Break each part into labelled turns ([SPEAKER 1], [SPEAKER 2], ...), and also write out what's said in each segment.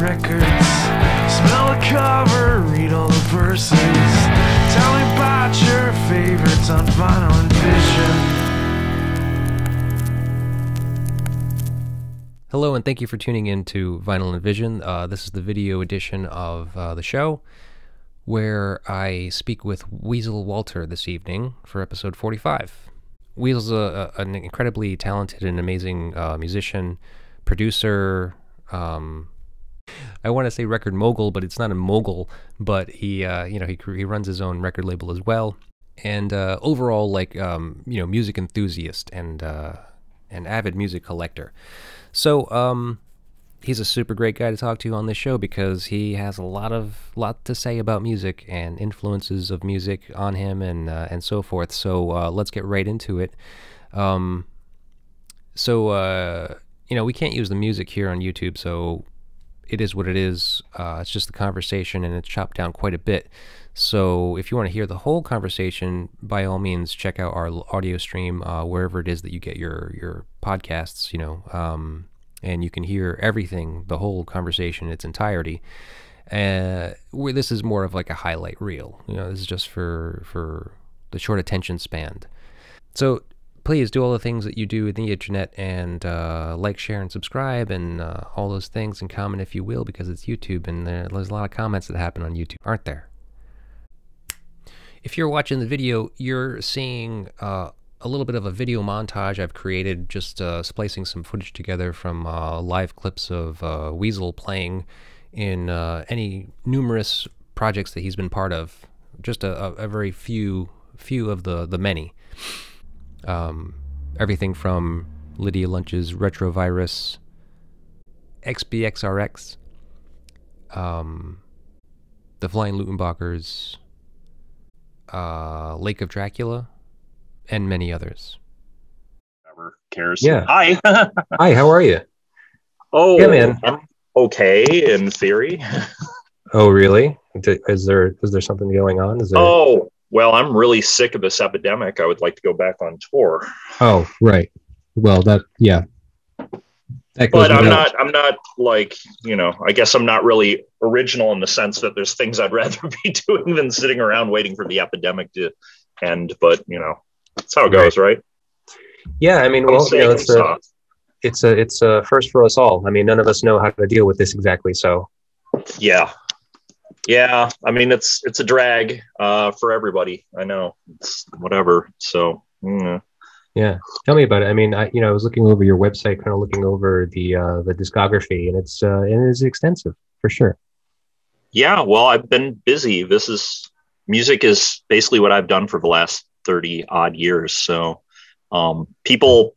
[SPEAKER 1] records. Smell the cover, read all the verses. Tell me about your favorites on vinyl and vision.
[SPEAKER 2] Hello, and thank you for tuning in to Vinyl and Vision. Uh, this is the video edition of uh, the show where I speak with Weasel Walter this evening for episode 45. Weasel's a, a, an incredibly talented and amazing uh, musician, producer. Um, I want to say record mogul, but it's not a mogul. But he, uh, you know, he he runs his own record label as well, and uh, overall, like, um, you know, music enthusiast and uh, an avid music collector. So, um, he's a super great guy to talk to on this show because he has a lot of lot to say about music and influences of music on him and uh, and so forth. So uh, let's get right into it. Um, so uh, you know we can't use the music here on YouTube, so it is what it is. Uh, it's just the conversation, and it's chopped down quite a bit. So if you want to hear the whole conversation, by all means, check out our audio stream uh, wherever it is that you get your your podcasts. You know. Um, and you can hear everything, the whole conversation in its entirety. Uh, where this is more of like a highlight reel. You know, this is just for for the short attention span. So please do all the things that you do in the internet and uh, like, share, and subscribe, and uh, all those things, and comment if you will, because it's YouTube, and there's a lot of comments that happen on YouTube, aren't there? If you're watching the video, you're seeing uh, a little bit of a video montage I've created, just uh, splicing some footage together from uh, live clips of uh, Weasel playing in any numerous projects that he's been part of. Just a, a, a very few, few of the the many. Um, everything from Lydia Lunch's Retrovirus, XBXRX, um, the Flying Luttenbachers, uh, Lake of Dracula and many others.
[SPEAKER 3] Never cares.
[SPEAKER 4] Yeah.
[SPEAKER 3] Hi.
[SPEAKER 4] Hi, how are you?
[SPEAKER 3] oh,
[SPEAKER 4] Yeah, man.
[SPEAKER 3] I'm okay in theory.
[SPEAKER 4] Oh, really? Is there is there something going on? Is there?
[SPEAKER 3] Oh, well, I'm really sick of this epidemic. I would like to go back on tour,
[SPEAKER 4] Oh, right. Well, that yeah. That
[SPEAKER 3] but I'm not. I'm not like you know. I guess I'm not really original in the sense that there's things I'd rather be doing than sitting around waiting for the epidemic to end. But you know, that's how it goes, right?
[SPEAKER 4] Yeah, I mean,
[SPEAKER 3] I'm
[SPEAKER 4] well, you know, it's a it's a it's a first for us all. I mean, none of us know how to deal with this exactly. So
[SPEAKER 3] yeah yeah i mean it's it's a drag uh for everybody. I know. It's whatever. So mm.
[SPEAKER 4] yeah, tell me about it. I mean, I you know, I was looking over your website, kind of looking over the uh, the discography, and it's uh, it is extensive for sure.
[SPEAKER 3] yeah well i've been busy. This is music is basically what i've done for the last 30 odd years. So um people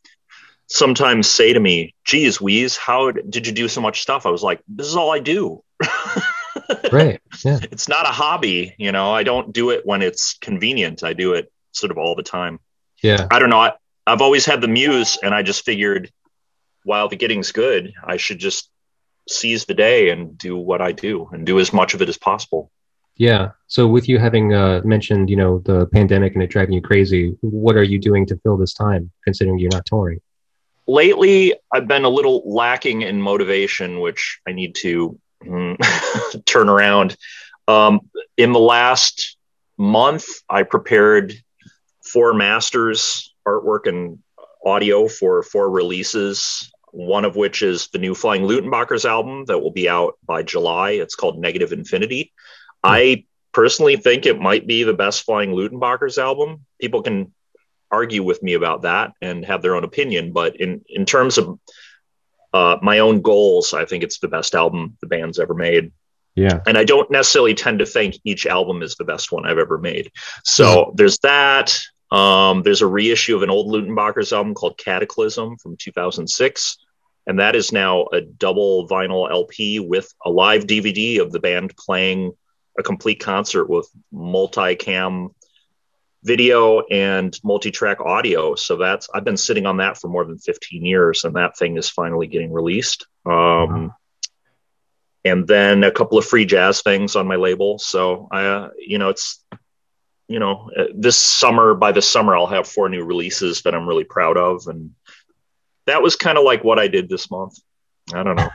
[SPEAKER 3] sometimes say to me geez Wheeze, how did you do so much stuff? I was like this is all i do
[SPEAKER 4] Right. Yeah.
[SPEAKER 3] it's not a hobby you know i don't do it when it's convenient i do it sort of all the time
[SPEAKER 4] Yeah.
[SPEAKER 3] I don't know. I, I've always had the muse, and I just figured while the getting's good, I should just seize the day and do what I do and do as much of it as possible.
[SPEAKER 4] Yeah. So with you having uh, mentioned, you know, the pandemic and it driving you crazy, what are you doing to fill this time, considering you're not touring?
[SPEAKER 3] Lately, I've been a little lacking in motivation, which I need to mm, turn around. Um, in the last month, I prepared four masters, artwork, and audio for four releases. One of which is the new Flying Luttenbachers album that will be out by July. It's called Negative Infinity. I personally think it might be the best Flying Luttenbachers album. People can argue with me about that and have their own opinion, but in in terms of uh, my own goals, I think it's the best album the band's ever made
[SPEAKER 4] Yeah.
[SPEAKER 3] and I don't necessarily tend to think each album is the best one I've ever made. So there's that. Um, there's a reissue of an old Luttenbachers album called Cataclysm from 2006, and that is now a double vinyl LP with a live DVD of the band playing a complete concert with multi-cam video and multi-track audio. So that's I've been sitting on that for more than 15 years, and that thing is finally getting released. Um, and then a couple of free jazz things on my label. So I, uh, you know, it's, you know, uh, this summer by this summer I'll have four new releases that I'm really proud of, and that was kind of like what I did this month. I don't know.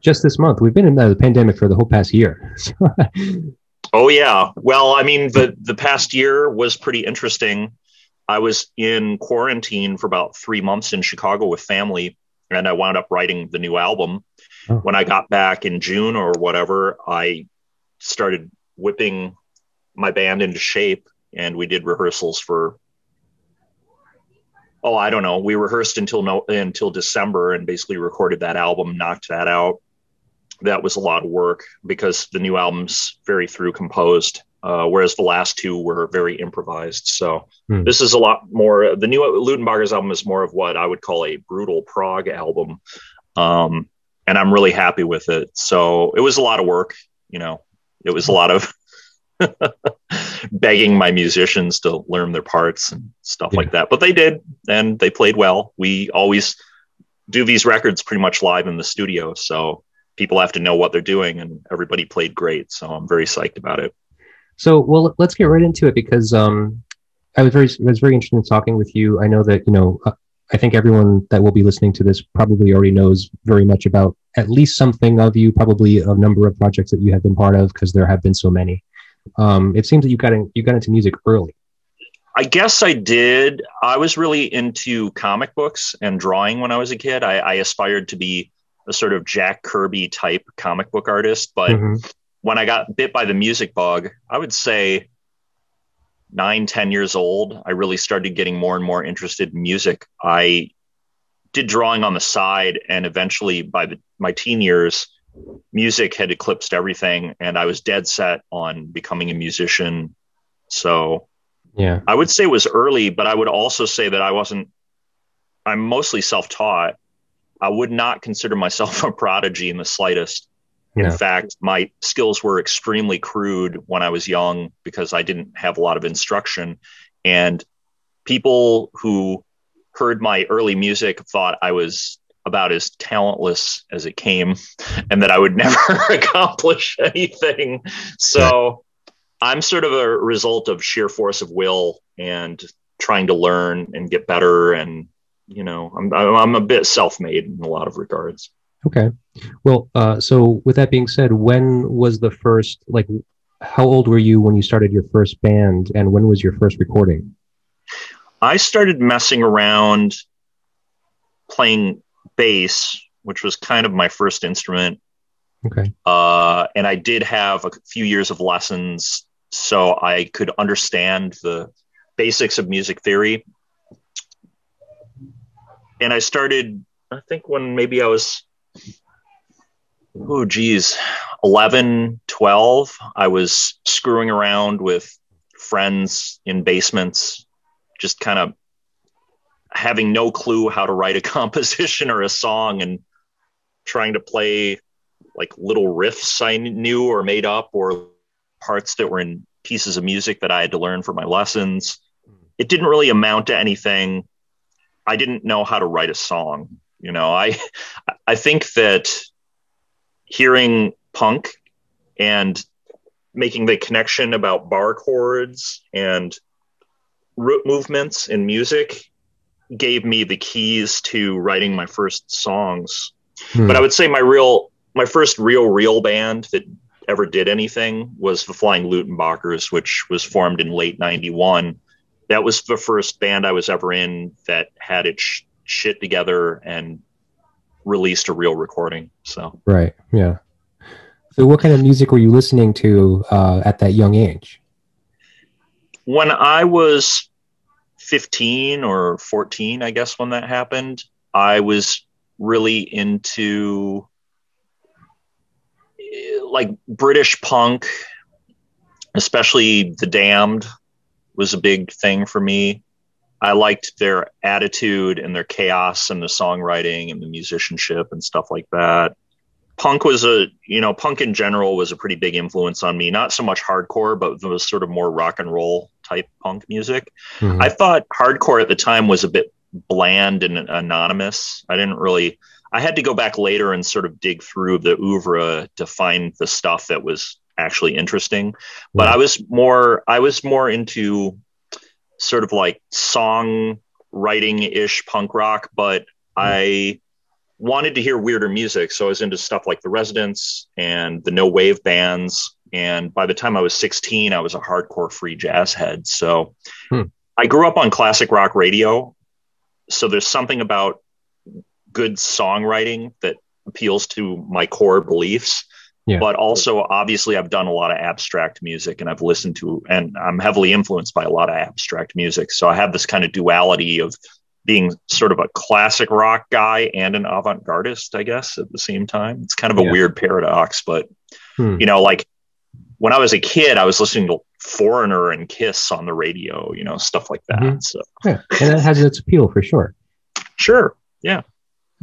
[SPEAKER 2] just this month. We've been in the pandemic for the whole past year.
[SPEAKER 3] oh yeah. Well, I mean the the past year was pretty interesting. I was in quarantine for about three months in Chicago with family, and I wound up writing the new album. Oh. When I got back in June or whatever, I started whipping my band into shape, and we did rehearsals for. Oh, I don't know. We rehearsed until no until December, and basically recorded that album, knocked that out. That was a lot of work because the new album's very through composed uh, whereas the last two were very improvised. So hmm. this is a lot more. The new Luttenbacher's album is more of what I would call a brutal prog album, um, and I'm really happy with it. So it was a lot of work. You know, it was a lot of begging my musicians to learn their parts and stuff yeah. like that. But they did, and they played well. We always do these records pretty much live in the studio, so people have to know what they're doing, and everybody played great. So I'm very psyched about it.
[SPEAKER 2] So, well, let's get right into it because um, I was very, I was very interested in talking with you. I know that you know, uh, I think everyone that will be listening to this probably already knows very much about at least something of you, probably a number of projects that you have been part of because there have been so many. Um, it seems that you got in, you got into music early.
[SPEAKER 3] I guess I did. I was really into comic books and drawing when I was a kid. I, I aspired to be a sort of Jack Kirby type comic book artist, but mm-hmm when I got bit by the music bug, I would say nine, ten years old, I really started getting more and more interested in music. I did drawing on the side, and eventually, by the, my teen years, music had eclipsed everything, and I was dead set on becoming a musician. So, yeah, I would say it was early, but I would also say that I wasn't. I'm mostly self-taught. I would not consider myself a prodigy in the slightest. In fact, my skills were extremely crude when I was young because I didn't have a lot of instruction. And people who heard my early music thought I was about as talentless as it came and that I would never accomplish anything. So I'm sort of a result of sheer force of will and trying to learn and get better. And, you know, I'm, I'm a bit self made in a lot of regards.
[SPEAKER 2] Okay. Well, uh, so with that being said, when was the first, like, how old were you when you started your first band and when was your first recording?
[SPEAKER 3] I started messing around playing bass, which was kind of my first instrument.
[SPEAKER 2] Okay.
[SPEAKER 3] Uh, and I did have a few years of lessons so I could understand the basics of music theory. And I started, I think, when maybe I was oh geez 11 12 i was screwing around with friends in basements just kind of having no clue how to write a composition or a song and trying to play like little riffs i knew or made up or parts that were in pieces of music that i had to learn for my lessons. Hmm. It didn't really amount to anything i didn't know how to write a song you know i i think that hearing punk and making the connection about bar chords and root movements in music gave me the keys to writing my first songs. Hmm. But I would say my real, my first real, real band that ever did anything was the Flying Luttenbachers, which was formed in late 91. That was the first band I was ever in that had its sh- shit together and released a real recording. So
[SPEAKER 2] right, yeah. So what kind of music were you listening to uh, at that young age?
[SPEAKER 3] When I was 15 or 14, I guess when that happened, I was really into like British punk, especially The Damned was a big thing for me. I liked their attitude and their chaos and the songwriting and the musicianship and stuff like that. Punk was a, you know, punk in general was a pretty big influence on me. Not so much hardcore, but it was sort of more rock and roll type punk music. Mm-hmm. I thought hardcore at the time was a bit bland and anonymous. I didn't really, I had to go back later and sort of dig through the oeuvre to find the stuff that was actually interesting. But I was more, I was more into sort of like song writing ish punk rock, but I wanted to hear weirder music. So I was into stuff like the Residents and the No Wave bands. And by the time I was 16, I was a hardcore free jazz head. So
[SPEAKER 2] Hmm.
[SPEAKER 3] I grew up on classic rock radio. So there's something about good songwriting that appeals to my core beliefs.
[SPEAKER 2] Yeah.
[SPEAKER 3] But also, obviously, I've done a lot of abstract music and I've listened to, and I'm heavily influenced by a lot of abstract music. So I have this kind of duality of being sort of a classic rock guy and an avant-gardist, I guess, at the same time. It's kind of a
[SPEAKER 2] Yeah.
[SPEAKER 3] weird paradox, but
[SPEAKER 2] Hmm.
[SPEAKER 3] you know, like when I was a kid, I was listening to Foreigner and Kiss on the radio, you know, stuff like that.
[SPEAKER 2] Mhm.
[SPEAKER 3] So
[SPEAKER 2] Yeah, and that has its appeal for sure.
[SPEAKER 3] sure. Yeah.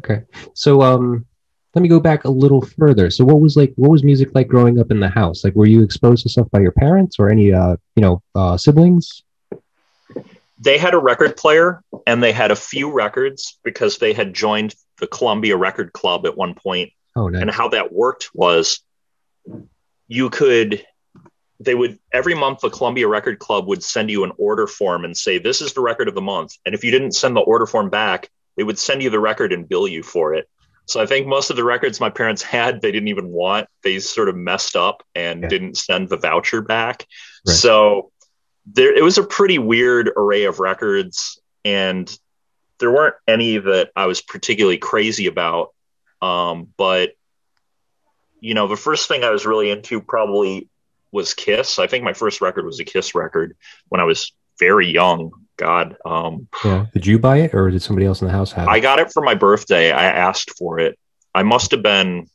[SPEAKER 3] Okay.
[SPEAKER 2] So, um, let me go back a little further. So, what was like? What was music like growing up in the house? Like, were you exposed to stuff by your parents or any, uh, you know, uh, siblings?
[SPEAKER 3] They had a record player and they had a few records because they had joined the Columbia Record Club at one point
[SPEAKER 2] Oh, nice.
[SPEAKER 3] and how that worked was you could they would every month the columbia record club would send you an order form and say this is the record of the month and if you didn't send the order form back they would send you the record and bill you for it so i think most of the records my parents had they didn't even want they sort of messed up and
[SPEAKER 2] Yeah.
[SPEAKER 3] didn't send the voucher back
[SPEAKER 2] Right.
[SPEAKER 3] so there it was a pretty weird array of records and there weren't any that i was particularly crazy about um, but you know, the first thing I was really into probably was Kiss. I think my first record was a Kiss record when I was very young. God, um,
[SPEAKER 2] Yeah. Did you buy it, or did somebody else in the house have it?
[SPEAKER 3] I got it for my birthday. I asked for it. I must have been,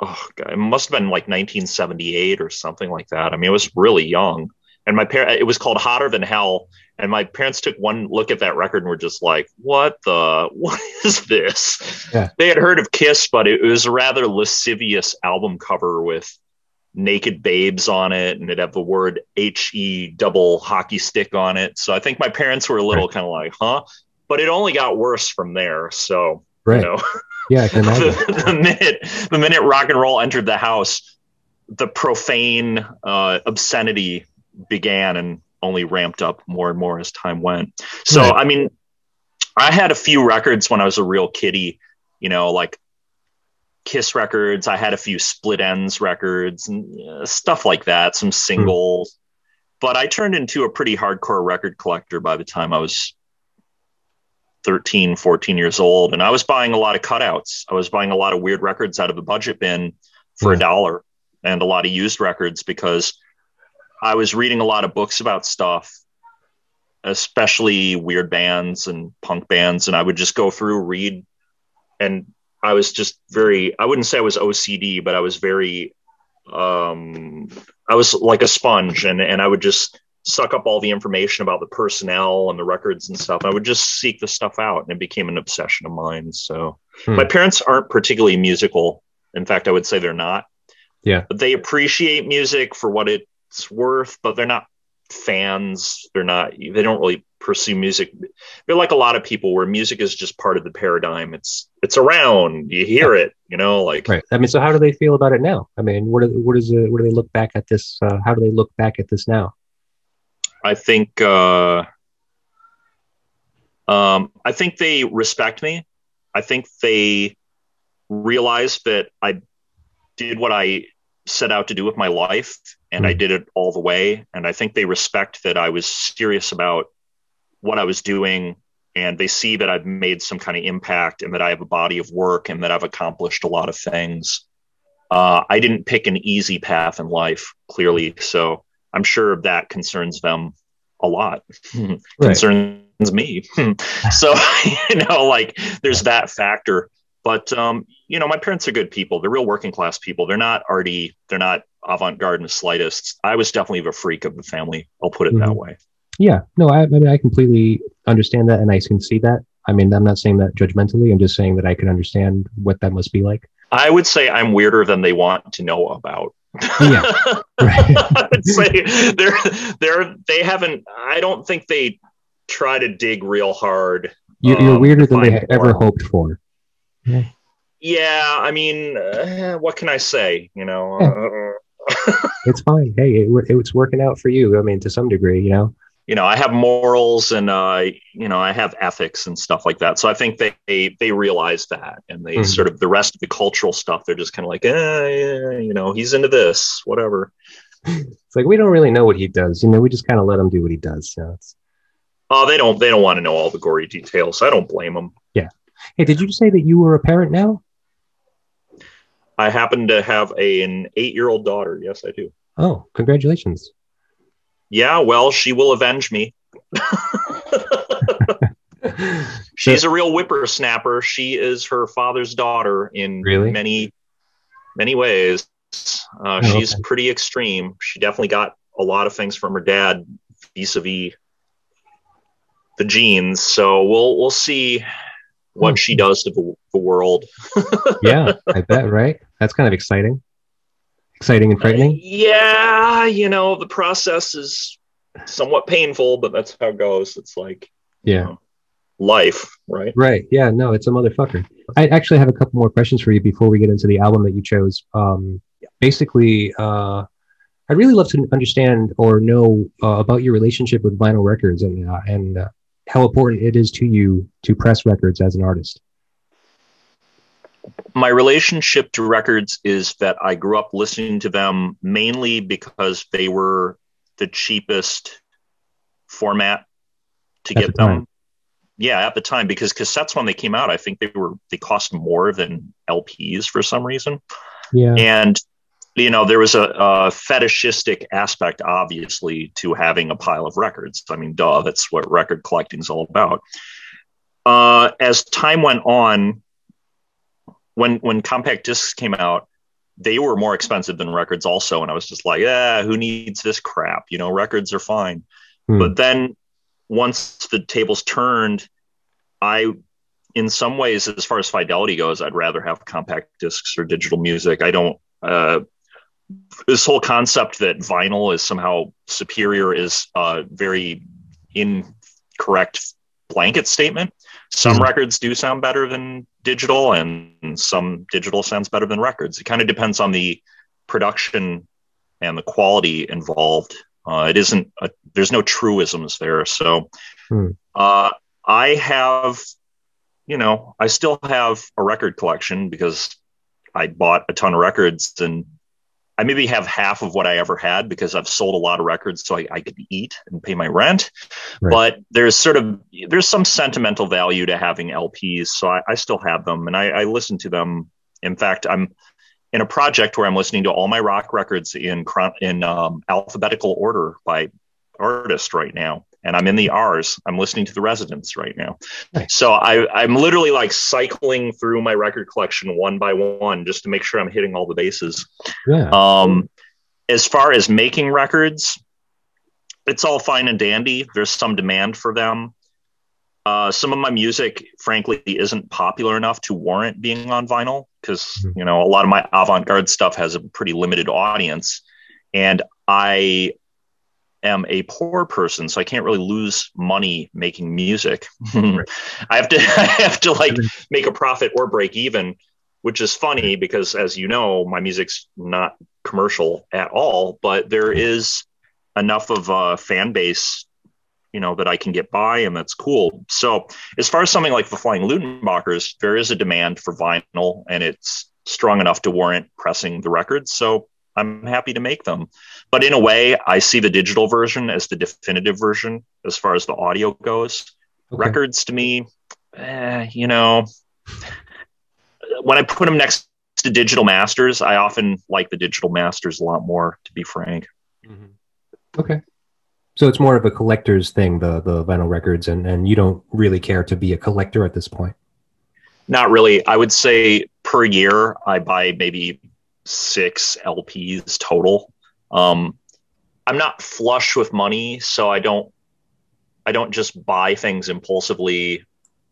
[SPEAKER 3] oh, God, it must have been like 1978 or something like that. I mean, it was really young. And my parent, it was called Hotter Than Hell. And my parents took one look at that record and were just like, "What the? What is this?"
[SPEAKER 2] Yeah.
[SPEAKER 3] They had heard of Kiss, but it was a rather lascivious album cover with naked babes on it, and it had the word H E double hockey stick on it. So I think my parents were a little kind of like, "Huh?" But it only got worse from there. So
[SPEAKER 2] right.
[SPEAKER 3] you know,
[SPEAKER 2] Yeah, I can imagine.
[SPEAKER 3] the, the minute the minute rock and roll entered the house, the profane uh, obscenity began and only ramped up more and more as time went. So
[SPEAKER 2] Right.
[SPEAKER 3] I mean, I had a few records when I was a real kiddie, you know, like Kiss records. I had a few Split Enz records and uh, stuff like that, some singles. But I turned into a pretty hardcore record collector by the time I was 13, 14 years old. And I was buying a lot of cutouts. I was buying a lot of weird records out of the budget bin for a dollar and a lot of used records because I was reading a lot of books about stuff, especially weird bands and punk bands. And I would just go through, read, and I was just very, I wouldn't say I was OCD, but I was very, um, I was like a sponge and, and I would just suck up all the information about the personnel and the records and stuff. I would just seek the stuff out and it became an obsession of mine. So
[SPEAKER 2] Hmm.
[SPEAKER 3] my parents aren't particularly musical. In fact, I would say they're not.
[SPEAKER 2] Yeah.
[SPEAKER 3] But they appreciate music for what it's worth, but they're not fans. They're not, they don't really pursue music. They're like a lot of people where music is just part of the paradigm. It's, it's around, you hear it, you know, like,
[SPEAKER 2] Right. I mean, so how do they feel about it now? I mean, what do, what is it? What do they look back at this? Uh, how do they look back at this now?
[SPEAKER 3] I think uh, um, I think they respect me. I think they realize that I did what I set out to do with my life, and I
[SPEAKER 2] Mm.
[SPEAKER 3] did it all the way. And I think they respect that I was serious about what I was doing, and they see that I've made some kind of impact, and that I have a body of work, and that I've accomplished a lot of things. Uh, I didn't pick an easy path in life, clearly, so I'm sure that concerns them a lot.
[SPEAKER 2] Right.
[SPEAKER 3] concerns me. so, you know, like there's that factor. But um, you know, my parents are good people. They're real working class people. They're not arty. They're not avant-garde in the slightest. I was definitely the freak of the family. I'll put it that
[SPEAKER 2] Mhm.
[SPEAKER 3] way.
[SPEAKER 2] Yeah. No, I, I mean, I completely understand that, and I can see that. I mean, I'm not saying that judgmentally. I'm just saying that I can understand what that must be like.
[SPEAKER 3] I would say I'm weirder than they want to know about.
[SPEAKER 2] Yeah. Right.
[SPEAKER 3] I would say they're they're they haven't. I don't think they try to dig real hard.
[SPEAKER 2] You're, you're
[SPEAKER 3] um,
[SPEAKER 2] weirder
[SPEAKER 3] to
[SPEAKER 2] than they
[SPEAKER 3] find
[SPEAKER 2] ever hoped for.
[SPEAKER 3] Yeah, I mean, uh, what can I say? You know,
[SPEAKER 2] Yeah.
[SPEAKER 3] uh,
[SPEAKER 2] It's fine. Hey, it, it's working out for you. I mean, to some degree, you know.
[SPEAKER 3] You know, I have morals and uh, you know, I have ethics and stuff like that. So I think they they, they realize that, and they
[SPEAKER 2] Mhm.
[SPEAKER 3] sort of the rest of the cultural stuff. They're just kind of like, eh, yeah, you know, he's into this, whatever.
[SPEAKER 2] It's like we don't really know what he does. You know, we just kind of let him do what he does. You know, it's-
[SPEAKER 3] Oh, they don't they don't want to know all the gory details. so I don't blame them. Yeah.
[SPEAKER 2] Hey, did you say that you were a parent now?
[SPEAKER 3] I happen to have a, an eight year old daughter. Yes, I do.
[SPEAKER 2] Oh, congratulations.
[SPEAKER 3] Yeah, well, she will avenge me. She's a real whippersnapper. She is her father's daughter in
[SPEAKER 2] Really?
[SPEAKER 3] many, many ways. Uh,
[SPEAKER 2] Oh,
[SPEAKER 3] she's
[SPEAKER 2] okay.
[SPEAKER 3] pretty extreme. She definitely got a lot of things from her dad vis-a-vis the genes. So we'll we'll see what
[SPEAKER 2] Hmm.
[SPEAKER 3] she does to the, the world.
[SPEAKER 2] yeah, I bet, right? That's kind of exciting. Exciting and frightening.
[SPEAKER 3] Yeah, you know the process is somewhat painful, but that's how it goes. It's like you
[SPEAKER 2] Yeah.
[SPEAKER 3] know, life, right?
[SPEAKER 2] Right. Yeah, no, it's a motherfucker. I actually have a couple more questions for you before we get into the album that you chose. Um, Basically, uh, I'd really love to understand or know uh, about your relationship with vinyl records and uh, and uh, how important it is to you to press records as an artist.
[SPEAKER 3] My relationship to records is that I grew up listening to them mainly because they were the cheapest format to
[SPEAKER 2] At
[SPEAKER 3] get
[SPEAKER 2] the
[SPEAKER 3] them. Yeah, at the time, because cassettes when they came out, I think they were they cost more than LPs for some reason.
[SPEAKER 2] Yeah.
[SPEAKER 3] And you know, there was a, a fetishistic aspect, obviously, to having a pile of records. I mean, duh, that's what record collecting is all about. Uh, as time went on, when when compact discs came out, they were more expensive than records, also. And I was just like, yeah, who needs this crap? You know, records are fine.
[SPEAKER 2] Hmm.
[SPEAKER 3] But then once the tables turned, I, in some ways, as far as fidelity goes, I'd rather have compact discs or digital music. I don't. Uh, this whole concept that vinyl is somehow superior is a very incorrect blanket statement. Some
[SPEAKER 2] Mhm.
[SPEAKER 3] records do sound better than digital, and some digital sounds better than records. It kind of depends on the production and the quality involved. Uh, it isn't. A, there's no truisms there. So,
[SPEAKER 2] Hmm.
[SPEAKER 3] uh, I have, you know, I still have a record collection because I bought a ton of records and I maybe have half of what I ever had because I've sold a lot of records so I, I could eat and pay my rent.
[SPEAKER 2] Right.
[SPEAKER 3] But there's sort of there's some sentimental value to having LPs, so I, I still have them and I, I listen to them. In fact, I'm in a project where I'm listening to all my rock records in in um, alphabetical order by artist right now, and I'm in the R's. I'm listening to the Residents right now.
[SPEAKER 2] Nice.
[SPEAKER 3] So I, I'm literally like cycling through my record collection one by one just to make sure I'm hitting all the bases.
[SPEAKER 2] Yeah.
[SPEAKER 3] Um, as far as making records, it's all fine and dandy. There's some demand for them. Uh, some of my music, frankly, isn't popular enough to warrant being on vinyl because
[SPEAKER 2] Mhm.
[SPEAKER 3] you know a lot of my avant-garde stuff has a pretty limited audience, and I am a poor person, so I can't really lose money making music. Hmm. I have to, I have to like make a profit or break even, which is funny because, as you know, my music's not commercial at all, but there is enough of a fan base, you know, that I can get by, and that's cool. So, as far as something like the Flying Luttenbachers, there is a demand for vinyl, and it's strong enough to warrant pressing the records. So, I'm happy to make them. But in a way, I see the digital version as the definitive version as far as the audio goes.
[SPEAKER 2] Okay.
[SPEAKER 3] Records to me, eh, you know, when I put them next to digital masters, I often like the digital masters a lot more, to be frank.
[SPEAKER 2] Okay. So it's more of a collector's thing, the the vinyl records, and and you don't really care to be a collector at this point.
[SPEAKER 3] Not really. I would say per year, I buy maybe six LPs total. Um, I'm not flush with money, so I don't I don't just buy things impulsively,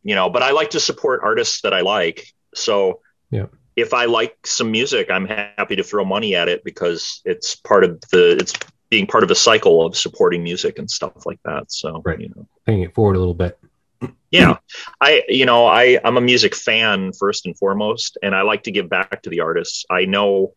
[SPEAKER 3] you know, but I like to support artists that I like. So
[SPEAKER 2] Yeah.
[SPEAKER 3] if I like some music, I'm happy to throw money at it because it's part of the it's being part of a cycle of supporting music and stuff like that. So
[SPEAKER 2] Right.
[SPEAKER 3] you know
[SPEAKER 2] Paying it forward a little bit.
[SPEAKER 3] Yeah i you know i i'm a music fan first and foremost and i like to give back to the artists i know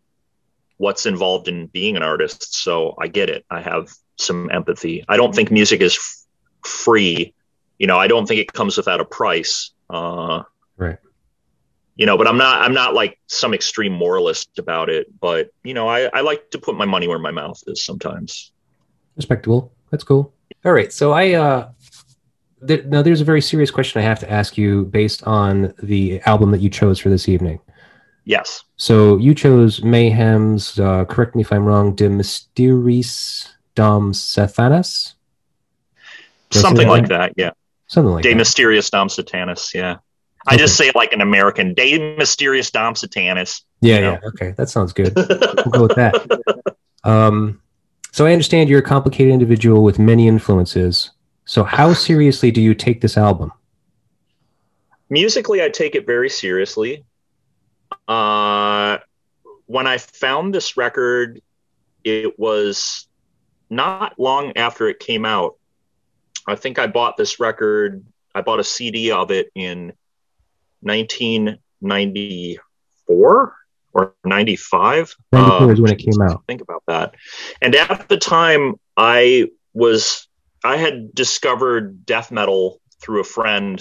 [SPEAKER 3] what's involved in being an artist so i get it i have some empathy. I don't think music is f- free. You know, I don't think it comes without a price. Uh,
[SPEAKER 2] Right.
[SPEAKER 3] You know, but I'm not. I'm not like some extreme moralist about it. But you know, I, I like to put my money where my mouth is sometimes.
[SPEAKER 2] Respectable. That's cool. All right. So I uh there, now there's a very serious question I have to ask you based on the album that you chose for this evening.
[SPEAKER 3] Yes.
[SPEAKER 2] So you chose Mayhem's uh, correct me if I'm wrong, De Mysteriis Dom Sathanas?
[SPEAKER 3] Something
[SPEAKER 2] that
[SPEAKER 3] like
[SPEAKER 2] right?
[SPEAKER 3] that. Yeah.
[SPEAKER 2] Something like
[SPEAKER 3] De
[SPEAKER 2] that.
[SPEAKER 3] Mysterious Dom Satanis. Yeah. I just say it like an American. De Mysterious Dom Satanis.
[SPEAKER 2] yeah,
[SPEAKER 3] you know.
[SPEAKER 2] yeah. Okay, that sounds good. We'll go with that. Um, so I understand you're a complicated individual with many influences. So how seriously do you take this album?
[SPEAKER 3] musically i take it very seriously uh when i found this record it was not long after it came out i think i bought this record i bought a cd of it in 1994 or 95
[SPEAKER 2] 94
[SPEAKER 3] Uh,
[SPEAKER 2] is when it came out.
[SPEAKER 3] think about that and at the time i was i had discovered death metal through a friend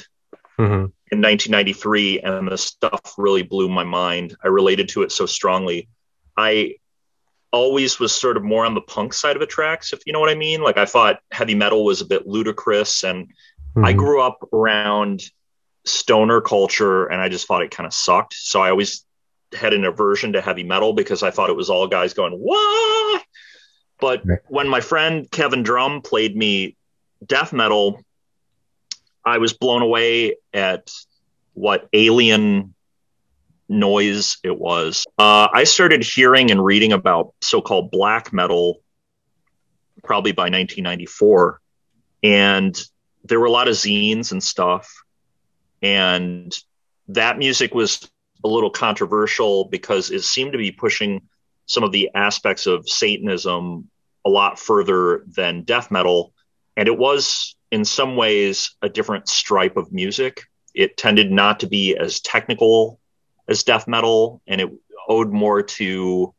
[SPEAKER 2] Mhm.
[SPEAKER 3] in 1993 and the stuff really blew my mind. I related to it so strongly. I always was sort of more on the punk side of the tracks if you know what i mean. Like i thought heavy metal was a bit ludicrous and i
[SPEAKER 2] Mhm.
[SPEAKER 3] grew up around stoner culture and i just thought it kind of sucked. So i always had an aversion to heavy metal because i thought it was all guys going what but
[SPEAKER 2] Right.
[SPEAKER 3] when my friend kevin drum played me death metal i was blown away at what alien noise it was. Uh, i started hearing and reading about so-called black metal probably by 1994 and there were a lot of zines and stuff. And that music was a little controversial because it seemed to be pushing some of the aspects of satanism a lot further than death metal. And it was in some ways a different stripe of music. It tended not to be as technical as death metal and it owed more to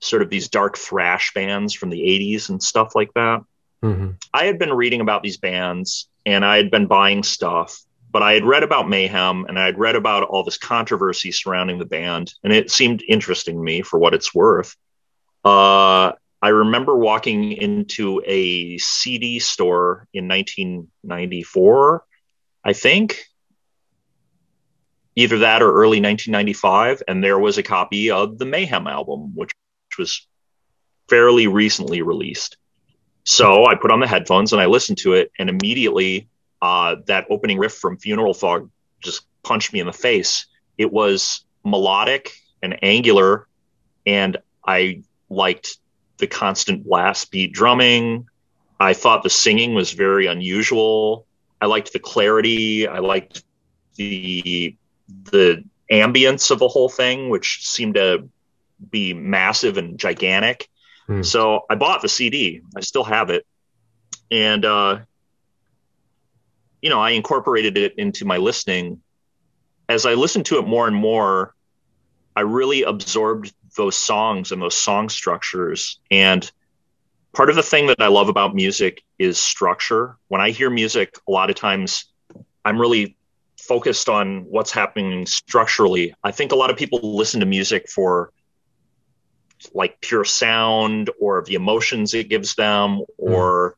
[SPEAKER 3] sort of these dark thrash bands from the 80s and stuff like that.
[SPEAKER 2] Mhm.
[SPEAKER 3] I had been reading about these bands and I had been buying stuff, but I had read about Mayhem and I had read about all this controversy surrounding the band, and it seemed interesting to me for what it's worth. Uh, I remember walking into a CD store in 1994, I think. Either that or early 1995, and there was a copy of the Mayhem album, which was fairly recently released. So I put on the headphones and I listened to it, and immediately uh, that opening riff from Funeral Fog just punched me in the face. It was melodic and angular, and I liked the constant blast beat drumming. I thought the singing was very unusual. I liked the clarity. I liked the the ambience of the whole thing, which seemed to be massive and gigantic.
[SPEAKER 2] Hmm.
[SPEAKER 3] So I bought the CD. I still have it, and uh, you know I incorporated it into my listening. As I listened to it more and more, I really absorbed those songs and those song structures. And part of the thing that I love about music is structure. When I hear music, a lot of times I'm really focused on what's happening structurally. I think a lot of people listen to music for like pure sound or the emotions it gives them or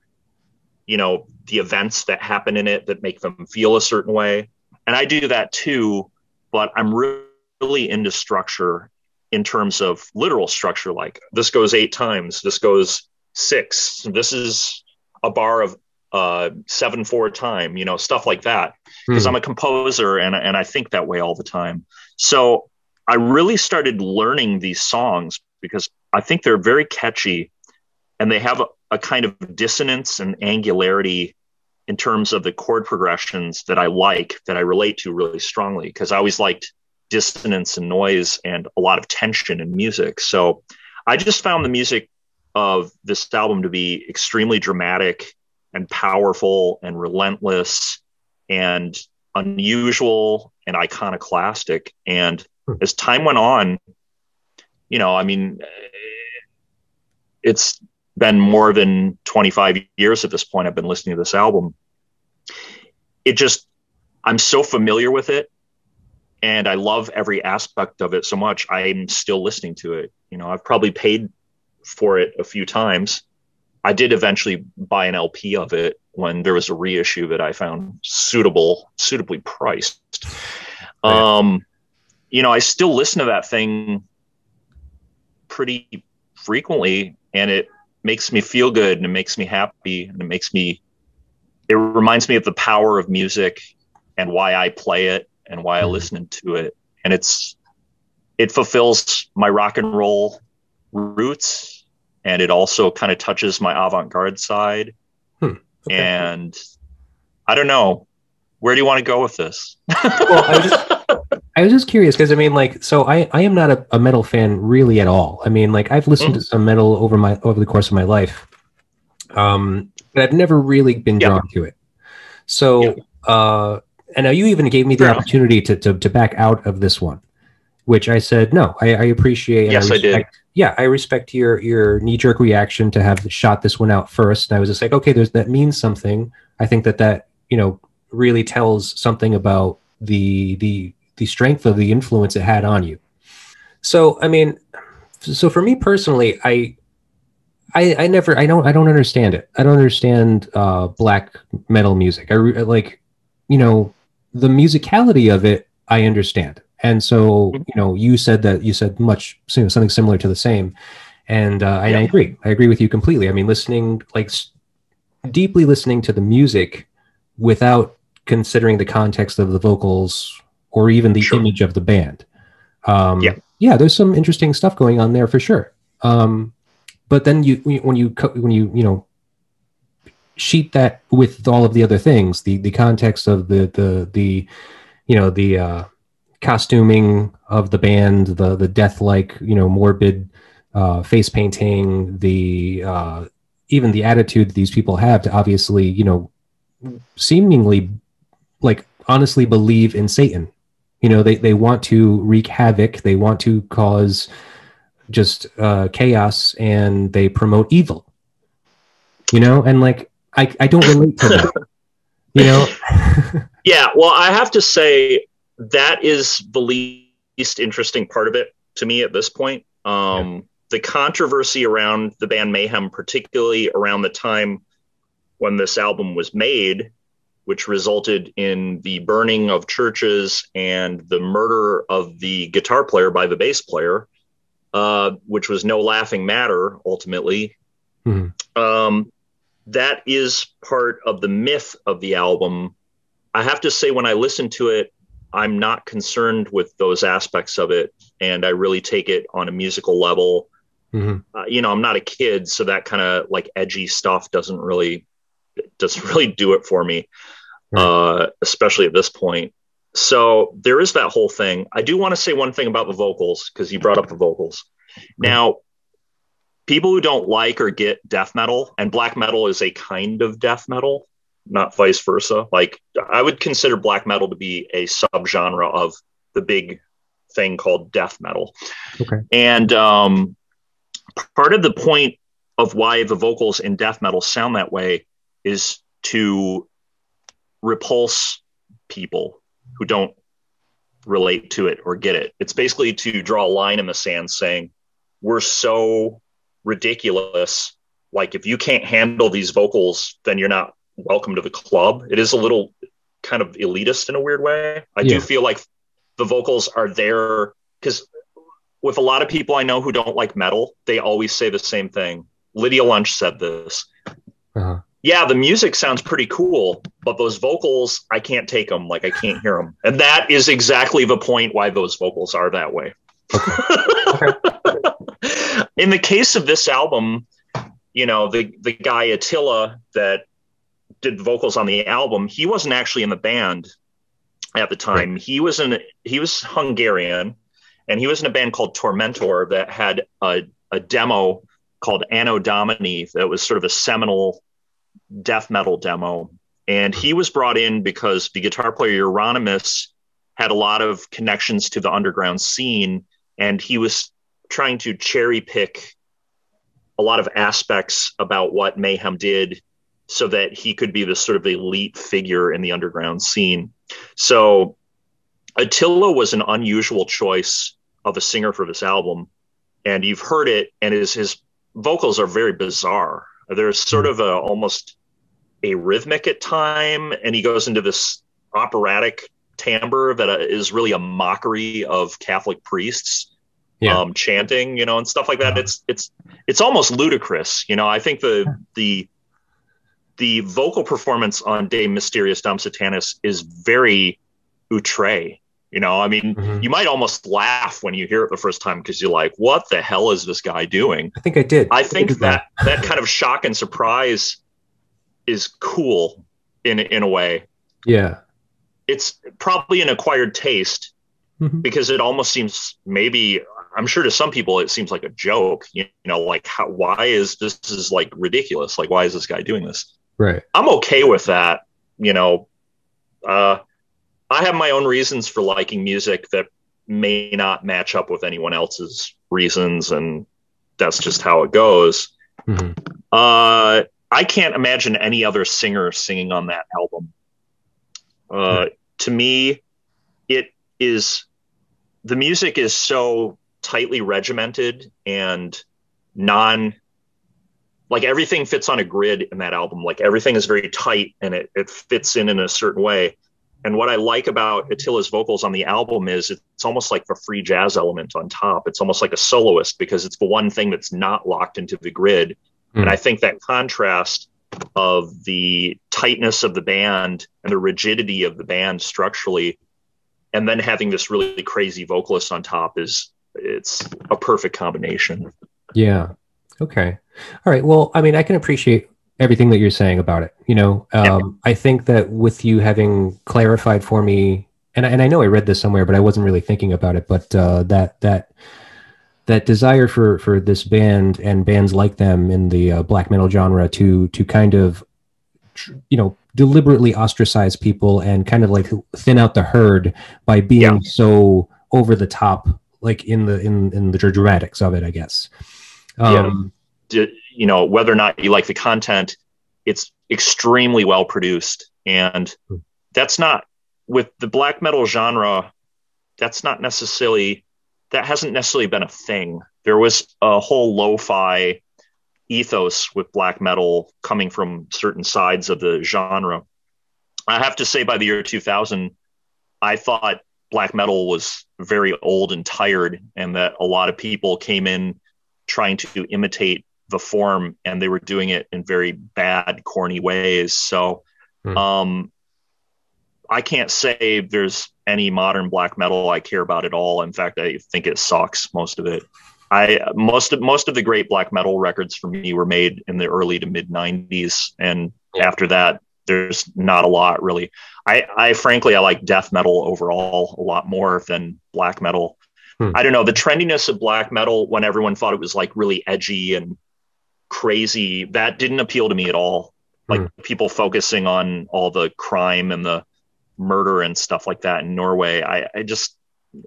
[SPEAKER 3] you know the events that happen in it that make them feel a certain way. And i do that too but i'm really into structure in terms of literal structure like this goes eight times this goes six this is a bar of uh seven four time you know stuff like that. Because
[SPEAKER 2] Hmm.
[SPEAKER 3] i'm a composer and, and i think that way all the time. So i really started learning these songs because i think they're very catchy and they have a, kind of dissonance and angularity in terms of the chord progressions that i like that i relate to really strongly because i always liked dissonance and noise and a lot of tension in music so i just found the music of this album to be extremely dramatic and powerful and relentless and unusual and iconoclastic. And
[SPEAKER 2] Hmm.
[SPEAKER 3] as time went on, you know, I mean, it's been more than 25 years at this point. I've been listening to this album. It just, I'm so familiar with it and I love every aspect of it so much. I'm still listening to it. You know, I've probably paid for it a few times. I did eventually buy an LP of it when there was a reissue that I found suitable, suitably priced. Right. Um, you know, I still listen to that thing pretty frequently, and it makes me feel good, and it makes me happy, and it makes me. It reminds me of the power of music and why I play it and why I mm-hmm. listen to it, and it's it fulfills my rock and roll roots, and it also kind of touches my avant-garde side, hmm. okay. and I don't know where do you want to go with this? well,
[SPEAKER 2] I just, I was just curious because I mean, like, so I, I am not a, a, metal fan really at all. I mean, like, I've listened mm-hmm. to some metal over my over the course of my life, um, but I've never really been drawn to it. So, yeah. uh, and now you even gave me the yeah. opportunity to, to to back out of this one, which I said no. I, I appreciate.
[SPEAKER 3] Yes,
[SPEAKER 2] I,
[SPEAKER 3] respect, I did.
[SPEAKER 2] Yeah, I respect your your knee jerk reaction to have shot this one out first. And I was just like, okay, there's that means something. I think that that you know really tells something about the the the strength of the influence it had on you. So, I mean, so for me personally, I I, I never I don't I don't understand it. I don't understand uh, black metal music. I re- like you know the musicality of it. I understand, and so you know you said that you said much you know, something similar to the same, and uh, yeah. I agree. I agree with you completely. I mean, listening like deeply listening to the music without considering the context of the vocals or even the sure. image of the band. Um, yeah, yeah, there's some interesting stuff going on there for sure. Um, but then you when you when you you know sheet that with all of the other things, the the context of the the the you know the uh, costuming of the band, the the death like you know morbid uh, face painting, the uh, even the attitude these people have to obviously you know seemingly like honestly believe in Satan. You know, they, they want to wreak havoc, they want to cause just uh, chaos, and they promote evil. You know, and like I, I don't relate to that. you know?
[SPEAKER 3] yeah, well, I have to say that is the least interesting part of it to me at this point. Um, yeah. The controversy around the band Mayhem, particularly around the time when this album was made, which resulted in the burning of churches and the murder of the guitar player by the bass player, uh, which was no laughing matter ultimately. Mm-hmm. Um, that is part of the myth of the album. I have to say, when I listen to it, I'm not concerned with those aspects of it, and I really take it on a musical level. Mm-hmm. Uh, you know, I'm not a kid, so that kind of like edgy stuff doesn't really doesn't really do it for me, right. uh, especially at this point. So there is that whole thing. I do want to say one thing about the vocals because you brought up the vocals. Now, people who don't like or get death metal, and black metal is a kind of death metal, not vice versa. Like I would consider black metal to be a subgenre of the big thing called death metal. Okay. And um, part of the point of why the vocals in death metal sound that way is to repulse people who don't relate to it or get it. It's basically to draw a line in the sand saying, we're so ridiculous. Like, if you can't handle these vocals, then you're not welcome to the club. It is a little kind of elitist in a weird way. I yeah. do feel like the vocals are there because with a lot of people I know who don't like metal, they always say the same thing. Lydia Lunch said this. Uh-huh yeah, the music sounds pretty cool, but those vocals, I can't take them. Like I can't hear them, and that is exactly the point why those vocals are that way. In the case of this album, you know the the guy Attila that did vocals on the album, he wasn't actually in the band at the time. He was in he was Hungarian, and he was in a band called Tormentor that had a, a demo called Anno Domini that was sort of a seminal death metal demo. And he was brought in because the guitar player Euronymous had a lot of connections to the underground scene, and he was trying to cherry pick a lot of aspects about what Mayhem did so that he could be this sort of elite figure in the underground scene. So Attila was an unusual choice of a singer for this album. And you've heard it, and his, his vocals are very bizarre. There's sort hmm. of a almost a rhythmic at time, and he goes into this operatic timbre that uh, really a mockery of Catholic priests
[SPEAKER 2] Yeah.
[SPEAKER 3] um, chanting, you know, and stuff like that. It's it's it's almost ludicrous, you know. I think the the the vocal performance on De Mysteriis Dom Sathanas is very outre. You know, I mean,
[SPEAKER 2] Mhm.
[SPEAKER 3] you might almost laugh when you hear it the first time because you're like, "What the hell is this guy doing?"
[SPEAKER 2] I think I did.
[SPEAKER 3] I think
[SPEAKER 2] did
[SPEAKER 3] that that kind of shock and surprise is cool in in a way.
[SPEAKER 2] Yeah.
[SPEAKER 3] It's probably an acquired taste
[SPEAKER 2] Mhm.
[SPEAKER 3] because it almost seems maybe I'm sure to some people it seems like a joke. You know, like how why is this, this is like ridiculous? Like why is this guy doing this?
[SPEAKER 2] Right.
[SPEAKER 3] I'm okay with that. You know, uh, I have my own reasons for liking music that may not match up with anyone else's reasons, and that's just how it goes.
[SPEAKER 2] Mhm.
[SPEAKER 3] Uh, I can't imagine any other singer singing on that album. Uh, to me, it is the music is so tightly regimented and non like everything fits on a grid in that album. Like everything is very tight and it, it fits in in a certain way. And what i like about attila's vocals on the album is it's almost like the free jazz element on top. It's almost like a soloist because it's the one thing that's not locked into the grid and
[SPEAKER 2] Hmm.
[SPEAKER 3] i think that contrast of the tightness of the band and the rigidity of the band structurally and then having this really crazy vocalist on top is it's a perfect combination
[SPEAKER 2] Yeah. Okay. All right. Well, I mean, I can appreciate everything that you're saying about it. You know, um, I think that with you having clarified for me, and I, and I know I read this somewhere, but I wasn't really thinking about it. But uh, that that that desire for for this band and bands like them in the uh, black metal genre to to kind of you know deliberately ostracize people and kind of like thin out the herd by being
[SPEAKER 3] Yeah.
[SPEAKER 2] so over the top like in the in in the dramatics of it i guess
[SPEAKER 3] Yeah.
[SPEAKER 2] um
[SPEAKER 3] d- you know whether or not you like the content it's extremely well produced and
[SPEAKER 2] Hmm.
[SPEAKER 3] that's not with the black metal genre that's not necessarily that hasn't necessarily been a thing. There was a whole lo-fi ethos with black metal coming from certain sides of the genre. I have to say by the year 2000 i thought black metal was very old and tired and that a lot of people came in trying to imitate the form and they were doing it in very bad corny ways. So
[SPEAKER 2] Hmm.
[SPEAKER 3] um i can't say there's any modern black metal i care about at all. In fact i think it sucks most of it. I most of most of the great black metal records for me were made in the early to mid 90s and after that there's not a lot really. I i frankly i like death metal overall a lot more than black metal.
[SPEAKER 2] Hmm.
[SPEAKER 3] i don't know the trendiness of black metal when everyone thought it was like really edgy and crazy that didn't appeal to me at all. Like
[SPEAKER 2] Hmm.
[SPEAKER 3] people focusing on all the crime and the murder and stuff like that in norway i i just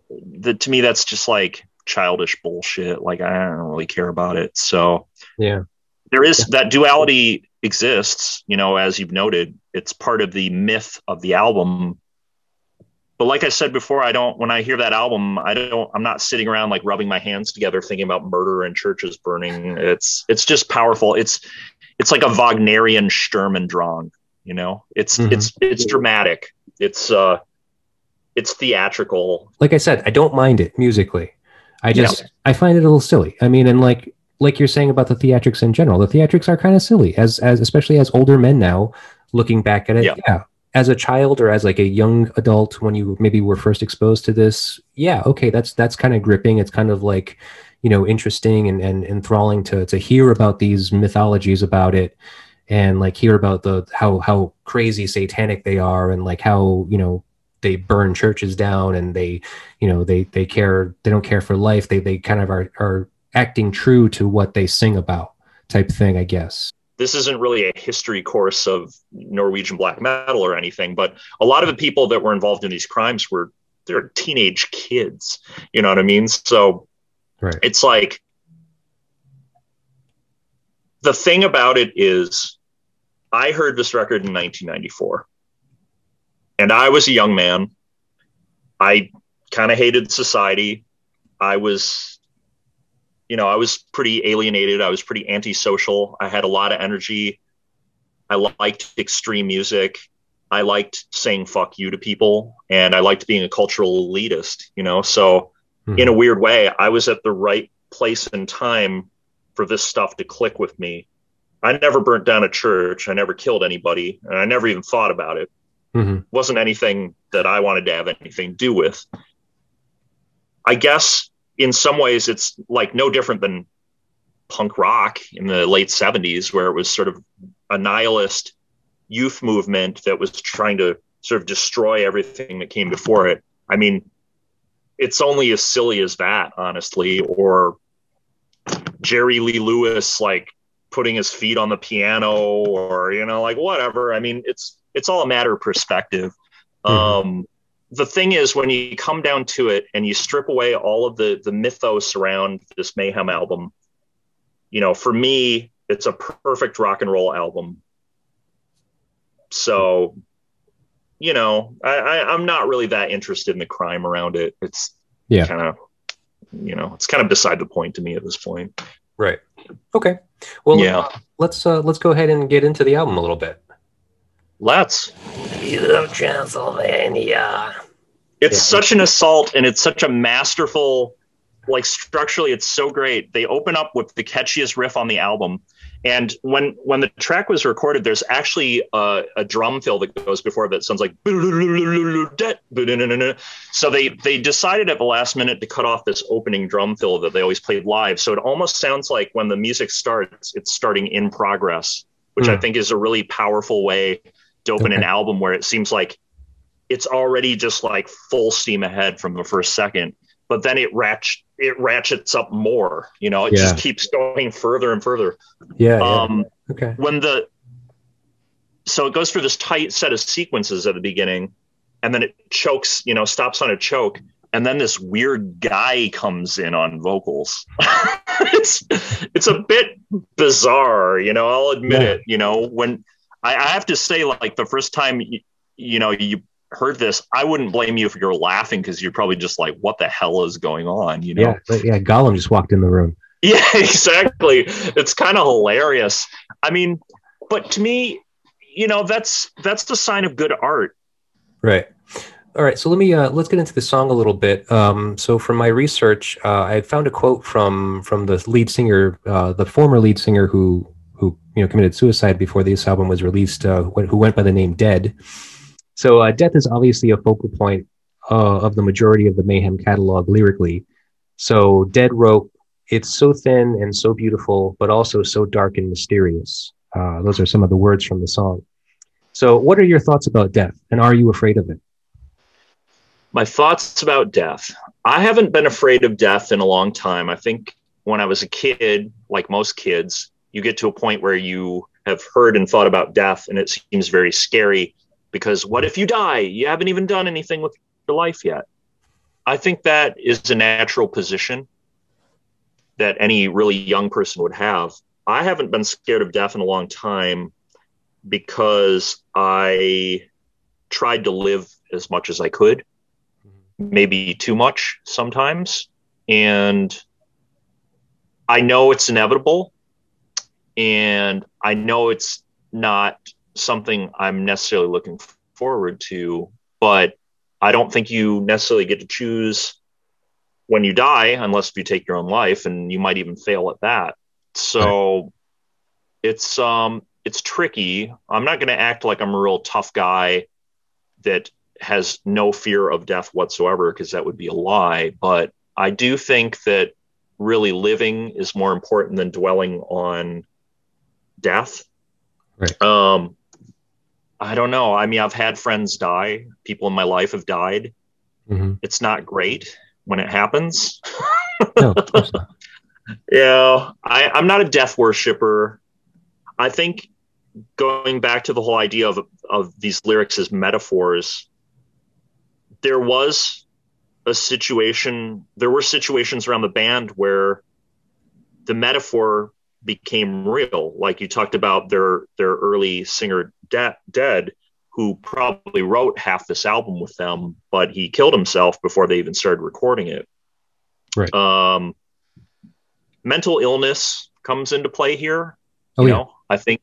[SPEAKER 3] the, to me that's just like childish bullshit. Like i don't really care about it. So
[SPEAKER 2] yeah.
[SPEAKER 3] there is that duality exists you know as you've noted. It's part of the myth of the album. But like i said before i don't when i hear that album i don't i'm not sitting around like rubbing my hands together thinking about murder and churches burning. It's it's just powerful. It's it's like a wagnerian sturm und drang you know? It's
[SPEAKER 2] Mhm.
[SPEAKER 3] it's it's dramatic it's uh it's theatrical
[SPEAKER 2] like I said, I don't mind it musically. I just I find it a little silly. I mean, and like like you're saying about the theatrics in general, the theatrics are kind of silly as as especially as older men now looking back at it.
[SPEAKER 3] Yeah.
[SPEAKER 2] Yeah. As a child or as like a young adult when you maybe were first exposed to this, yeah, okay, that's that's kind of gripping. It's kind of like, you know, interesting and, and enthralling to to hear about these mythologies about it and like hear about the how how crazy satanic they are and like how, you know, they burn churches down and they you know they they care they don't care for life they they kind of are are acting true to what they sing about type thing i guess
[SPEAKER 3] this isn't really a history course of Norwegian black metal or anything, but a lot of the people that were involved in these crimes were they're teenage kids. You know what I mean? So
[SPEAKER 2] Right.
[SPEAKER 3] it's like the thing about it is, I heard this record in 1994, and I was a young man. I kind of hated society. I was, you know, I was pretty alienated. I was pretty antisocial. I had a lot of energy. I liked extreme music. I liked saying fuck you to people and I liked being a cultural elitist, you know? So,
[SPEAKER 2] Mhm.
[SPEAKER 3] in a weird way, I was at the right place and time for this stuff to click with me. I never burnt down a church. I never killed anybody. And I never even thought about it.
[SPEAKER 2] Mhm.
[SPEAKER 3] wasn't anything that I wanted to have anything to do with. I guess in some ways it's like no different than punk rock in the late 70s, where it was sort of a nihilist youth movement that was trying to sort of destroy everything that came before it. I mean, it's only as silly as that, honestly, or Jerry Lee Lewis like putting his feet on the piano or you know like whatever i mean it's it's all a matter of perspective
[SPEAKER 2] Mhm.
[SPEAKER 3] um the thing is when you come down to it and you strip away all of the the mythos around this mayhem album you know for me it's a perfect rock and roll album so you know i, I i'm not really that interested in the crime around it it's
[SPEAKER 2] Yeah.
[SPEAKER 3] kind of you know it's kind of beside the point to me at this point
[SPEAKER 5] Right. Okay. Well,
[SPEAKER 3] Yeah.
[SPEAKER 5] let's uh, let's go ahead and get into the album a little bit.
[SPEAKER 3] let's
[SPEAKER 5] of Transylvania.
[SPEAKER 3] it's
[SPEAKER 5] Yeah.
[SPEAKER 3] such an assault and it's such a masterful like structurally it's so great they open up with the catchiest riff on the album and when when the track was recorded there's actually a, a drum fill that goes before that sounds like so they they decided at the last minute to cut off this opening drum fill that they always played live. So it almost sounds like when the music starts it's starting in progress which i
[SPEAKER 2] Hmm.
[SPEAKER 3] think is a really powerful way to open an album where it seems like it's already just like full steam ahead from the first second but then it ratch it ratchets up more you know it
[SPEAKER 2] Yeah.
[SPEAKER 3] just keeps going further and further
[SPEAKER 5] Yeah. yeah.
[SPEAKER 3] um
[SPEAKER 5] okay.
[SPEAKER 3] when the so it goes through this tight set of sequences at the beginning and then it chokes you know stops on a choke and then this weird guy comes in on vocals it's it's a bit bizarre you know i'll admit
[SPEAKER 2] Yeah.
[SPEAKER 3] it you know when I, I have to say like the first time you, you know you heard this i wouldn't blame you if you're laughing because you're probably just like what the hell is going on you know
[SPEAKER 2] Yeah, but yeah. Gollum just walked in the room.
[SPEAKER 3] yeah, exactly. It's kind of hilarious. I mean, but to me, you know, that's that's the sign of good art.
[SPEAKER 5] Right. All right. So let me uh, let's get into the song a little bit. Um, so from my research, uh, I found a quote from from the lead singer, uh, the former lead singer who who you know committed suicide before this album was released, uh, who went by the name Dead. So uh, death is obviously a focal point uh, of the majority of the Mayhem catalog lyrically. So Dead wrote, "It's so thin and so beautiful, but also so dark and mysterious." Uh, those are some of the words from the song. So, what are your thoughts about death, and are you afraid of it?
[SPEAKER 3] My thoughts about death. I haven't been afraid of death in a long time. I think when I was a kid, like most kids, you get to a point where you have heard and thought about death and it seems very scary because what if you die? You haven't even done anything with your life yet. I think that is a natural position that any really young person would have. I haven't been scared of death in a long time because I tried to live as much as I could, maybe too much sometimes. And I know it's inevitable. And I know it's not something I'm necessarily looking forward to, but I don't think you necessarily get to choose when you die unless you take your own life and you might even fail at that. So it's um it's tricky. I'm not going to act like I'm a real tough guy that has no fear of death whatsoever because that would be a lie, but I do think that really living is more important than dwelling on death.
[SPEAKER 2] Right.
[SPEAKER 3] Um I don't know. I mean, I've had friends die. People in my life have died.
[SPEAKER 2] Mhm.
[SPEAKER 3] It's not great when it happens.
[SPEAKER 2] No, of course not.
[SPEAKER 3] Yeah, I, I'm not a death worshiper. I think going back to the whole idea of of these lyrics as metaphors, there was a situation. There were situations around the band where the metaphor became real. Like you talked about their their early singer De- Dead, who probably wrote half this album with them, but he killed himself before they even started recording it.
[SPEAKER 2] Right.
[SPEAKER 3] Um, mental illness comes into play here.
[SPEAKER 2] Oh,
[SPEAKER 3] you
[SPEAKER 2] yeah.
[SPEAKER 3] know, I think,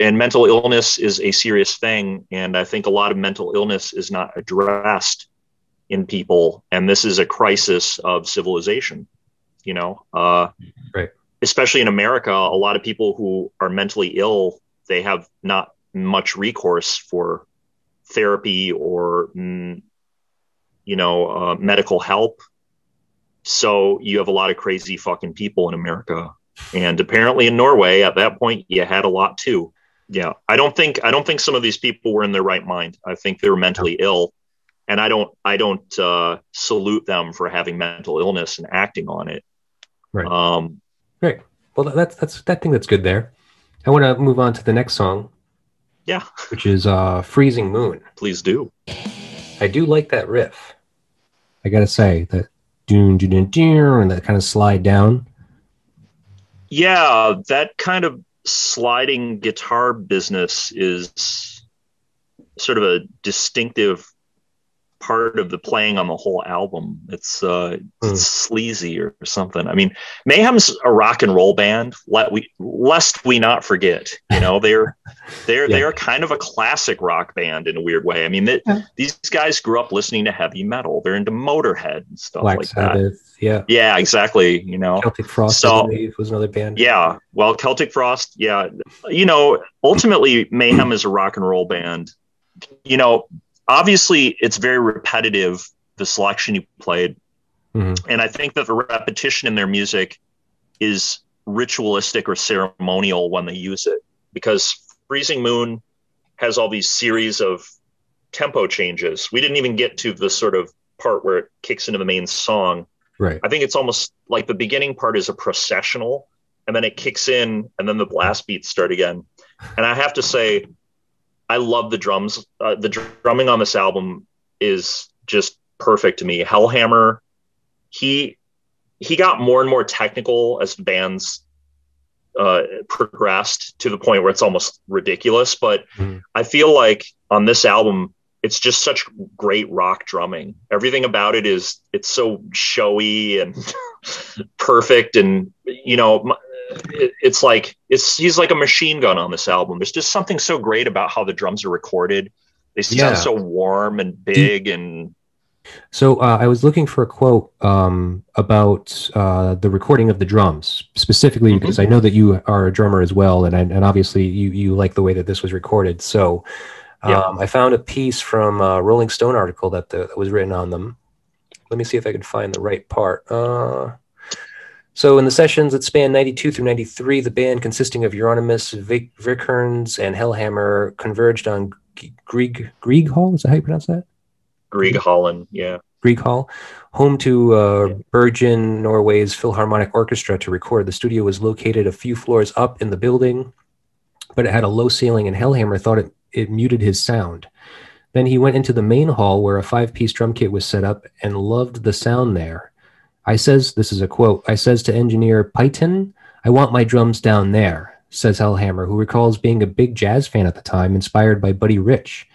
[SPEAKER 3] and mental illness is a serious thing, and I think a lot of mental illness is not addressed in people, and this is a crisis of civilization. You know, uh,
[SPEAKER 2] Right.
[SPEAKER 3] Especially in America, a lot of people who are mentally ill, they have not much recourse for therapy or, mm, you know, uh, medical help. So you have a lot of crazy fucking people in America and apparently in Norway at that point you had a lot too. Yeah, I don't think I don't think some of these people were in their right mind. I think they were mentally ill, and I don't I don't uh, salute them for having mental illness and acting on it.
[SPEAKER 2] Right.
[SPEAKER 3] Um,
[SPEAKER 2] Right. Well, that's that's that thing that's good there. I want to move on to the next song,
[SPEAKER 3] yeah,
[SPEAKER 2] which is uh, "Freezing Moon."
[SPEAKER 3] please do.
[SPEAKER 2] I do like that riff. I gotta say that doon doon doon and that kind of slide down.
[SPEAKER 3] Yeah, that kind of sliding guitar business is sort of a distinctive part of the playing on the whole album. It's uh
[SPEAKER 2] Hmm.
[SPEAKER 3] it's sleazy or something. I mean, Mayhem's a rock and roll band. Let we lest we not forget. You know, they're they're
[SPEAKER 2] Yeah.
[SPEAKER 3] they're kind of a classic rock band in a weird way. I mean, that
[SPEAKER 2] Yeah.
[SPEAKER 3] these guys grew up listening to heavy metal. They're into Motorhead and stuff
[SPEAKER 2] Black
[SPEAKER 3] like that.
[SPEAKER 2] Yeah.
[SPEAKER 3] Yeah, exactly. You know,
[SPEAKER 2] Celtic Frost,
[SPEAKER 3] So-
[SPEAKER 2] was another band.
[SPEAKER 3] yeah. Well, Celtic Frost, yeah. You know, ultimately, Mayhem is a rock and roll band. You know, obviously, it's very repetitive, the selection you played.
[SPEAKER 2] Mhm.
[SPEAKER 3] And I think that the repetition in their music is ritualistic or ceremonial when they use it because Freezing Moon has all these series of tempo changes. We didn't even get to the sort of part where it kicks into the main song.
[SPEAKER 2] Right.
[SPEAKER 3] I think it's almost like the beginning part is a processional, and then it kicks in, and then the blast beats start again. And I have to say, I love the drums. Uh, the dr- drumming on this album is just perfect to me. Hellhammer, he he got more and more technical as the bands uh, progressed to the point where it's almost ridiculous. But
[SPEAKER 2] Mhm.
[SPEAKER 3] I feel like on this album, it's just such great rock drumming. Everything about it is it's so showy and perfect, and you know, m- it, it's like it's he's like a machine gun on this album. There's just something so great about how the drums are recorded. They sound
[SPEAKER 2] Yeah.
[SPEAKER 3] so warm and big, and
[SPEAKER 2] So uh, I was looking for a quote um, about uh, the recording of the drums, specifically
[SPEAKER 3] Mhm.
[SPEAKER 2] because I know that you are a drummer as well, and I, and obviously you you like the way that this was recorded. So um,
[SPEAKER 3] Yeah.
[SPEAKER 2] I found a piece from a Rolling Stone article that, the, that was written on them. Let me see if I can find the right part. Uh, so in the sessions that span 92 through 93, the band consisting of Euronymous, Vic, Vikernes, and Hellhammer converged on Grieg Grieg Hall. Is that how you pronounce that?
[SPEAKER 3] Grieg Holland, yeah.
[SPEAKER 2] Grieg Hall, home to uh, Bergen, Norway's Philharmonic Orchestra to record. The studio was located a few floors up in the building, but it had a low ceiling, and Hellhammer thought it, it muted his sound. Then he went into the main hall where a five piece drum kit was set up and loved the sound there. I says, this is a quote, I says to engineer Pytten, I want my drums down there, says Hellhammer, who recalls being a big jazz fan at the time, inspired by Buddy Rich.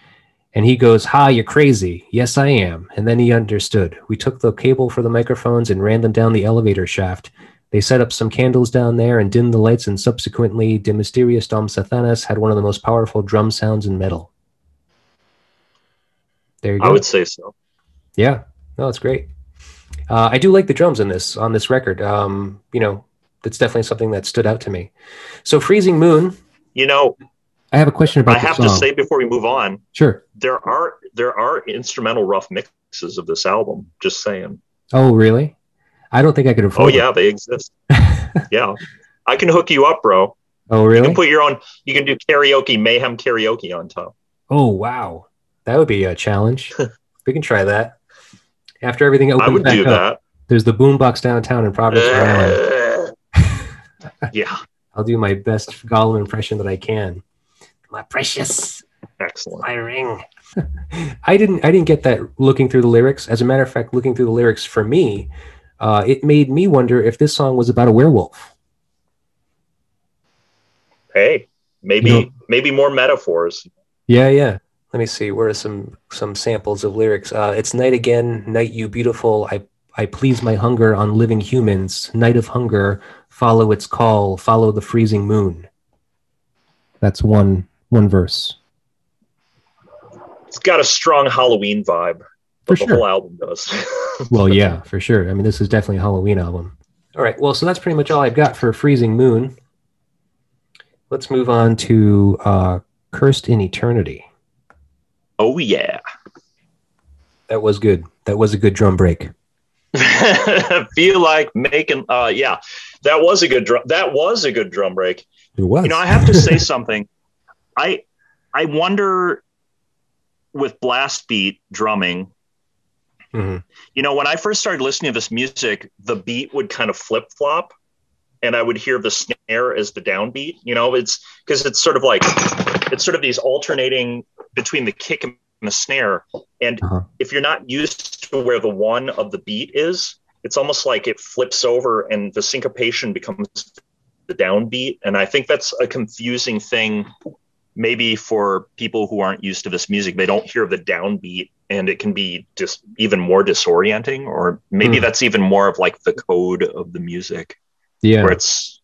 [SPEAKER 2] And he goes, Ha, you're crazy. Yes, I am. And then he understood. We took the cable for the microphones and ran them down the elevator shaft. They set up some candles down there and dimmed the lights, and subsequently, De Mysteriis Dom Sathanas had one of the most powerful drum sounds in metal. There you go.
[SPEAKER 3] I would say so.
[SPEAKER 2] Yeah, no, it's great. Uh, I do like the drums in this on this record. Um, you know, that's definitely something that stood out to me. So, Freezing Moon.
[SPEAKER 3] You know,
[SPEAKER 2] I have a question about
[SPEAKER 3] I have to say before we move on,
[SPEAKER 2] Sure.
[SPEAKER 3] there are there are instrumental rough mixes of this album. Just saying.
[SPEAKER 2] Oh, really? I don't think I could afford.
[SPEAKER 3] Oh yeah, they exist. yeah, I can hook you up, bro.
[SPEAKER 2] Oh, really?
[SPEAKER 3] You can put your own. You can do karaoke, mayhem karaoke on top.
[SPEAKER 2] Oh, wow. That would be a challenge. we can try that. After everything opens
[SPEAKER 3] I would do
[SPEAKER 2] up,
[SPEAKER 3] that.
[SPEAKER 2] there's the boombox downtown in Providence, Rhode Island.
[SPEAKER 3] yeah,
[SPEAKER 2] I'll do my best Gollum impression that I can. My precious,
[SPEAKER 3] excellent.
[SPEAKER 2] my ring. I didn't. I didn't get that looking through the lyrics. As a matter of fact, looking through the lyrics for me, uh, it made me wonder if this song was about a werewolf.
[SPEAKER 3] hey, maybe
[SPEAKER 2] You know-
[SPEAKER 3] maybe more metaphors.
[SPEAKER 5] Yeah, yeah. Let me see. Where are some some samples of lyrics? Uh, it's night again, night you beautiful. I I please my hunger on living humans. Night of hunger, follow its call, follow the freezing moon.
[SPEAKER 2] That's one one verse.
[SPEAKER 3] It's got a strong Halloween vibe.
[SPEAKER 2] For
[SPEAKER 3] but the
[SPEAKER 2] sure.
[SPEAKER 3] whole album does.
[SPEAKER 2] Well, yeah, for sure.
[SPEAKER 5] I mean, this is definitely a Halloween album. All right. Well, so that's pretty much all I've got for Freezing Moon. Let's move on to uh, Cursed in Eternity.
[SPEAKER 3] Oh yeah.
[SPEAKER 5] That was good. That was a good drum break.
[SPEAKER 3] Feel like making uh yeah. That was a good drum that was a good drum break.
[SPEAKER 5] It was.
[SPEAKER 3] You know, I have to say something. I I wonder with blast beat drumming,
[SPEAKER 5] Mhm.
[SPEAKER 3] you know, when I first started listening to this music, the beat would kind of flip flop and I would hear the snare as the downbeat. You know, it's because it's sort of like it's sort of these alternating between the kick and the snare. And
[SPEAKER 2] Uh-huh.
[SPEAKER 3] if you're not used to where the one of the beat is, it's almost like it flips over and the syncopation becomes the downbeat. And I think that's a confusing thing, maybe for people who aren't used to this music. They don't hear the downbeat and it can be just even more disorienting, or maybe
[SPEAKER 5] Hmm.
[SPEAKER 3] that's even more of like the code of the music
[SPEAKER 2] Yeah.
[SPEAKER 3] where it's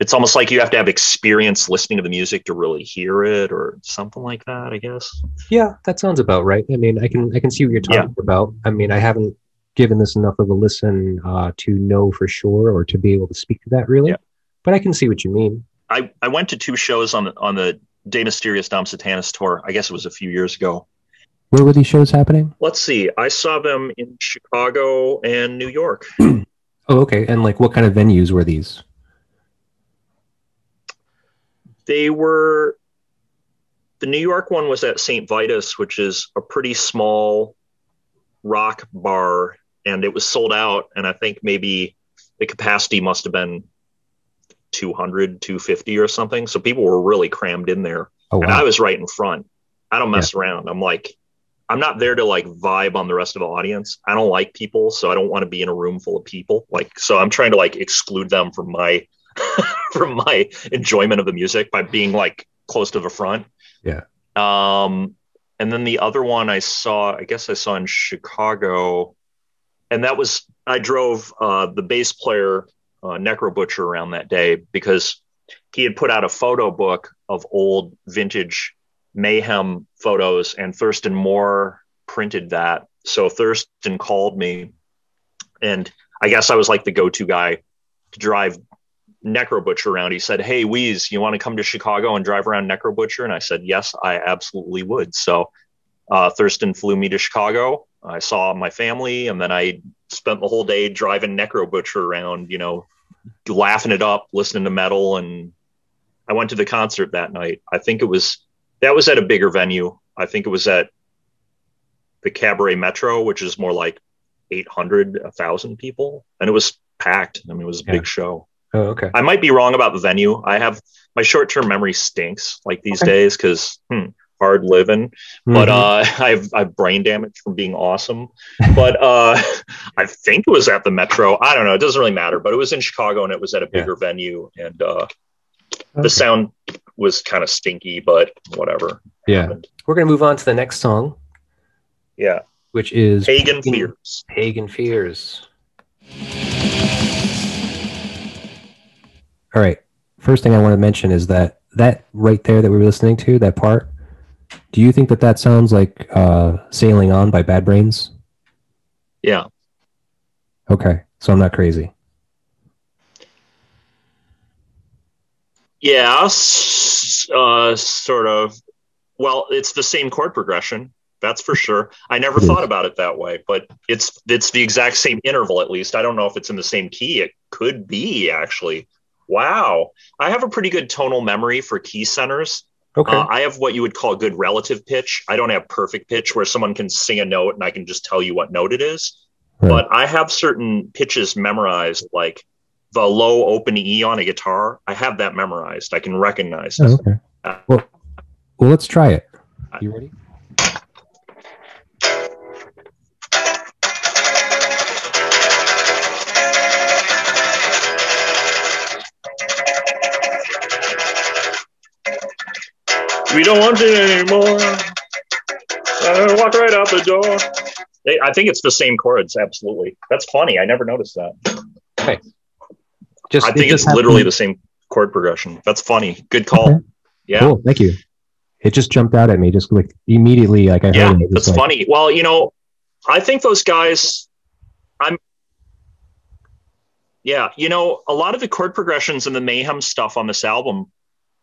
[SPEAKER 3] it's almost like you have to have experience listening to the music to really hear it or something like that i guess
[SPEAKER 5] Yeah, that sounds about right. I mean, I can I can see what you're
[SPEAKER 3] Yeah.
[SPEAKER 5] talking about. I mean, I haven't given this enough of a listen uh, to know for sure or to be able to speak to that really.
[SPEAKER 3] Yeah.
[SPEAKER 5] But I can see what you mean.
[SPEAKER 3] i i went to two shows on the on the De Mysteriis Dom Sathanas tour i guess it was a few years ago
[SPEAKER 2] Where were these shows happening?
[SPEAKER 3] let's see i saw them in chicago and new york
[SPEAKER 2] Oh, okay. And like, what kind of venues were these?
[SPEAKER 3] They were the new york one was at st vitus which is a pretty small rock bar and it was sold out and i think maybe the capacity must have been 200 250 or something. So people were really crammed in there.
[SPEAKER 2] Oh,
[SPEAKER 3] and i was right in front. I don't mess around. I'm like i'm not there to like vibe on the rest of the audience. I don't like people so i don't want to be in a room full of people. Like so i'm trying to like exclude them from my from my enjoyment of the music by being like close to the front
[SPEAKER 2] Yeah.
[SPEAKER 3] um and then the other one i saw i guess i saw in chicago and that was i drove uh the bass player uh, Necrobutcher around that day because he had put out a photo book of old vintage mayhem photos and thurston moore printed that so thurston called me and i guess i was like the go-to guy to drive Necrobutcher around. He said hey Wheeze, you want to come to chicago and drive around Necrobutcher? And i said yes i absolutely would. So uh, thurston flew me to chicago. I saw my family and then i spent the whole day driving Necrobutcher around you know laughing it up listening to metal and i went to the concert that night. I think it was that was at a bigger venue. I think it was at the cabaret metro which is more like 800 1000 people and it was packed. I mean it was a
[SPEAKER 2] Yeah.
[SPEAKER 3] big show
[SPEAKER 5] Oh, okay.
[SPEAKER 3] I might be wrong about the venue. I have my short term memory stinks like these
[SPEAKER 2] Okay.
[SPEAKER 3] days because hmm, hard living. But
[SPEAKER 2] Mhm.
[SPEAKER 3] uh, I have I have brain damage from being awesome. But uh, I think it was at the Metro. I don't know. It doesn't really matter. But it was in Chicago and it was at a
[SPEAKER 2] Yeah.
[SPEAKER 3] bigger venue. And uh,
[SPEAKER 2] Okay.
[SPEAKER 3] the sound was kind of stinky, but whatever.
[SPEAKER 2] yeah.
[SPEAKER 3] happened.
[SPEAKER 5] We're gonna move on to the next song,
[SPEAKER 3] Yeah.
[SPEAKER 5] which is
[SPEAKER 3] Pagan fears.
[SPEAKER 5] Pagan Fears.
[SPEAKER 2] All right. First thing I want to mention is that that right there that we were listening to, that part, do you think that that sounds like uh, Sailing On by Bad Brains?
[SPEAKER 3] Yeah.
[SPEAKER 2] Okay. So I'm not crazy.
[SPEAKER 3] Yeah. Uh, sort of. Well, it's the same chord progression. That's for sure. I never
[SPEAKER 2] is.
[SPEAKER 3] thought about it that way, but it's it's the exact same interval at least. I don't know if it's in the same key. It could be actually. Wow. I have a pretty good tonal memory for key centers.
[SPEAKER 5] Okay.
[SPEAKER 3] Uh, I have what you would call good relative pitch. I don't have perfect pitch where someone can sing a note and I can just tell you what note it is. But I have certain pitches memorized, like the low open E on a guitar. I have that memorized. I can recognize it.
[SPEAKER 2] Oh, okay. Well, well, let's try it. You ready?
[SPEAKER 3] We don't want it anymore. Uh, walk right out the door. They, I think it's the same chords. Absolutely. That's funny. I never noticed that. Okay.
[SPEAKER 6] Just
[SPEAKER 3] I
[SPEAKER 6] it
[SPEAKER 3] think
[SPEAKER 6] just
[SPEAKER 3] it's literally
[SPEAKER 6] happened-
[SPEAKER 3] the same chord progression. That's funny. Good call.
[SPEAKER 6] Okay.
[SPEAKER 3] Yeah.
[SPEAKER 6] Cool, thank you. It just jumped out at me, just like immediately, like I heard
[SPEAKER 3] Yeah,
[SPEAKER 6] it. it.
[SPEAKER 3] that's
[SPEAKER 6] like,
[SPEAKER 3] funny. Well, you know, I think those guys. I'm. Yeah, you know, a lot of the chord progressions and the mayhem stuff on this album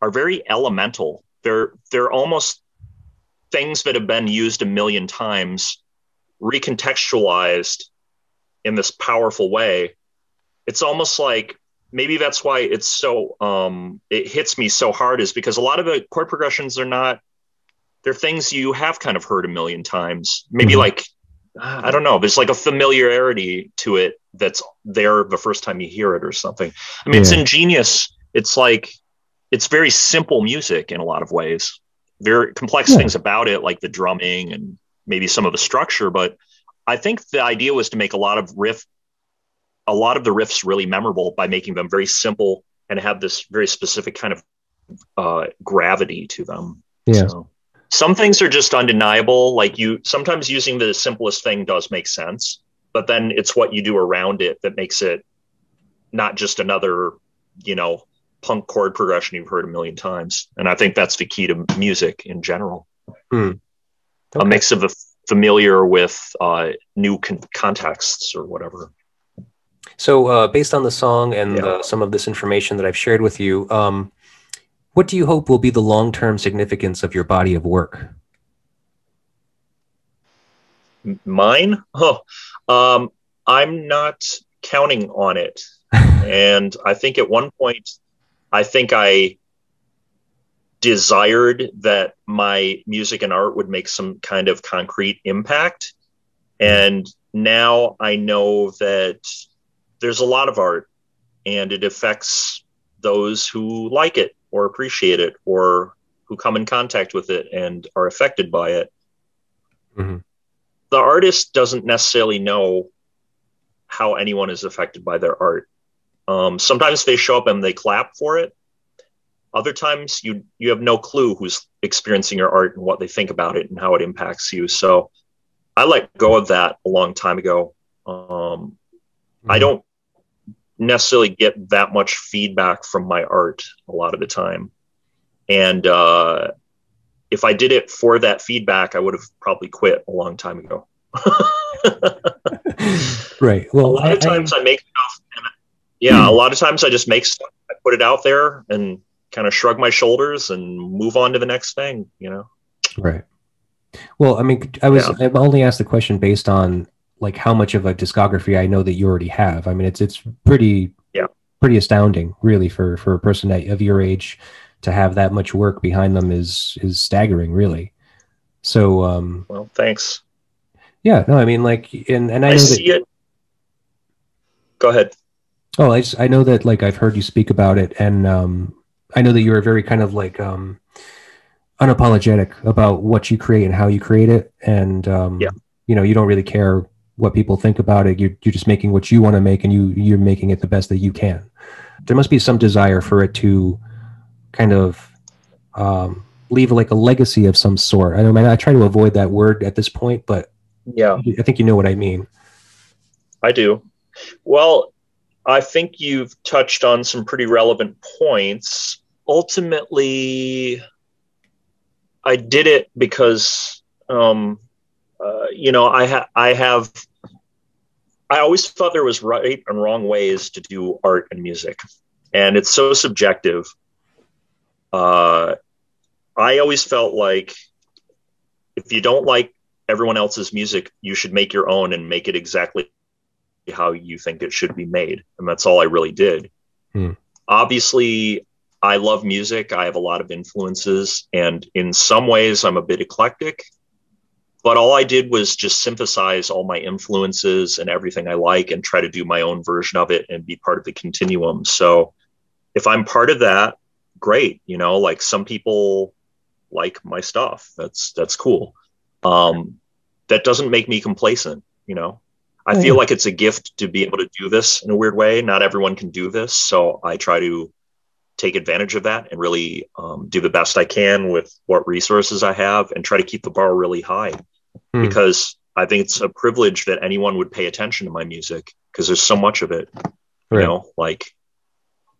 [SPEAKER 3] are very elemental. They're they're almost things that have been used a million times, recontextualized in this powerful way. It's almost like maybe that's why it's so um it hits me so hard is because a lot of the chord progressions are not they're things you have kind of heard a million times. Maybe
[SPEAKER 6] Mhm.
[SPEAKER 3] like I don't know. There's like a familiarity to it that's there the first time you hear it or something. I mean, it's ingenious. It's like it's very simple music in a lot of ways. Very complex
[SPEAKER 6] Yeah.
[SPEAKER 3] things about it, like the drumming and maybe some of the structure. But I think the idea was to make a lot of riff, a lot of the riffs really memorable by making them very simple and have this very specific kind of uh, gravity to them.
[SPEAKER 6] Yeah.
[SPEAKER 3] So, some things are just undeniable. Like you, sometimes using the simplest thing does make sense, but then it's what you do around it that makes it not just another, you know, punk chord progression you've heard a million times. And I think that's the key to music in general. A
[SPEAKER 6] Okay.
[SPEAKER 3] mix of the familiar with uh, new con- contexts or whatever.
[SPEAKER 2] So, uh, based on the song and
[SPEAKER 3] Yeah.
[SPEAKER 2] uh, some of this information that I've shared with you, um, what do you hope will be the long term significance of your body of work?
[SPEAKER 3] Mine? Oh, um, I'm not counting on it. and I think at one point, I think I desired that my music and art would make some kind of concrete impact. And now I know that there's a lot of art and it affects those who like it or appreciate it or who come in contact with it and are affected by it.
[SPEAKER 2] Mhm.
[SPEAKER 3] The artist doesn't necessarily know how anyone is affected by their art. Um, sometimes they show up and they clap for it. Other times you you have no clue who's experiencing your art and what they think about it and how it impacts you. So I let go of that a long time ago. Um, I don't necessarily get that much feedback from my art a lot of the time. And uh, if I did it for that feedback, I would have probably quit a long time ago.
[SPEAKER 2] right. Well, a
[SPEAKER 3] lot
[SPEAKER 2] I,
[SPEAKER 3] of times I, make stuff. Yeah, a lot of times I just make stuff. I put it out there and kind of shrug my shoulders and move on to the next thing. You know.
[SPEAKER 2] Right. Well, I mean, I was I've only asked the question based on like how much of a discography I know that you already have. I mean, it's it's pretty
[SPEAKER 3] Yeah.
[SPEAKER 2] pretty astounding, really, for for a person that, of your age to have that much work behind them is is staggering, really. So, um,
[SPEAKER 3] Well, thanks.
[SPEAKER 2] yeah, no, I mean, like, and and I
[SPEAKER 3] I,
[SPEAKER 2] know that
[SPEAKER 3] see it. Go ahead.
[SPEAKER 2] Oh, I just, I know that like I've heard you speak about it, and um, I know that you're very kind of like um, unapologetic about what you create and how you create it, and um,
[SPEAKER 3] Yeah.
[SPEAKER 2] you know you don't really care what people think about it. You're you're just making what you want to make, and you you're making it the best that you can. There must be some desire for it to kind of um, leave like a legacy of some sort. I know I try to avoid that word at this point, but
[SPEAKER 3] Yeah.
[SPEAKER 2] I think you know what I mean.
[SPEAKER 3] I do. Well, I think you've touched on some pretty relevant points. Ultimately, I did it because, um, uh, you know, I ha- I have. I always thought there was right and wrong ways to do art and music, and it's so subjective. Uh, I always felt like if you don't like everyone else's music, you should make your own and make it exactly how you think it should be made. And that's all I really did.
[SPEAKER 2] Hmm.
[SPEAKER 3] Obviously, I love music. I have a lot of influences, and in some ways, I'm a bit eclectic. But all I did was just synthesize all my influences and everything I like and try to do my own version of it and be part of the continuum. So if I'm part of that, great. You know, like some people like my stuff. That's that's cool. Um, that doesn't make me complacent. You know, I feel like it's a gift to be able to do this in a weird way. Not everyone can do this, so I try to take advantage of that and really um, do the best I can with what resources I have and try to keep the bar really high
[SPEAKER 2] Hmm.
[SPEAKER 3] because I think it's a privilege that anyone would pay attention to my music because there's so much of it. You know, like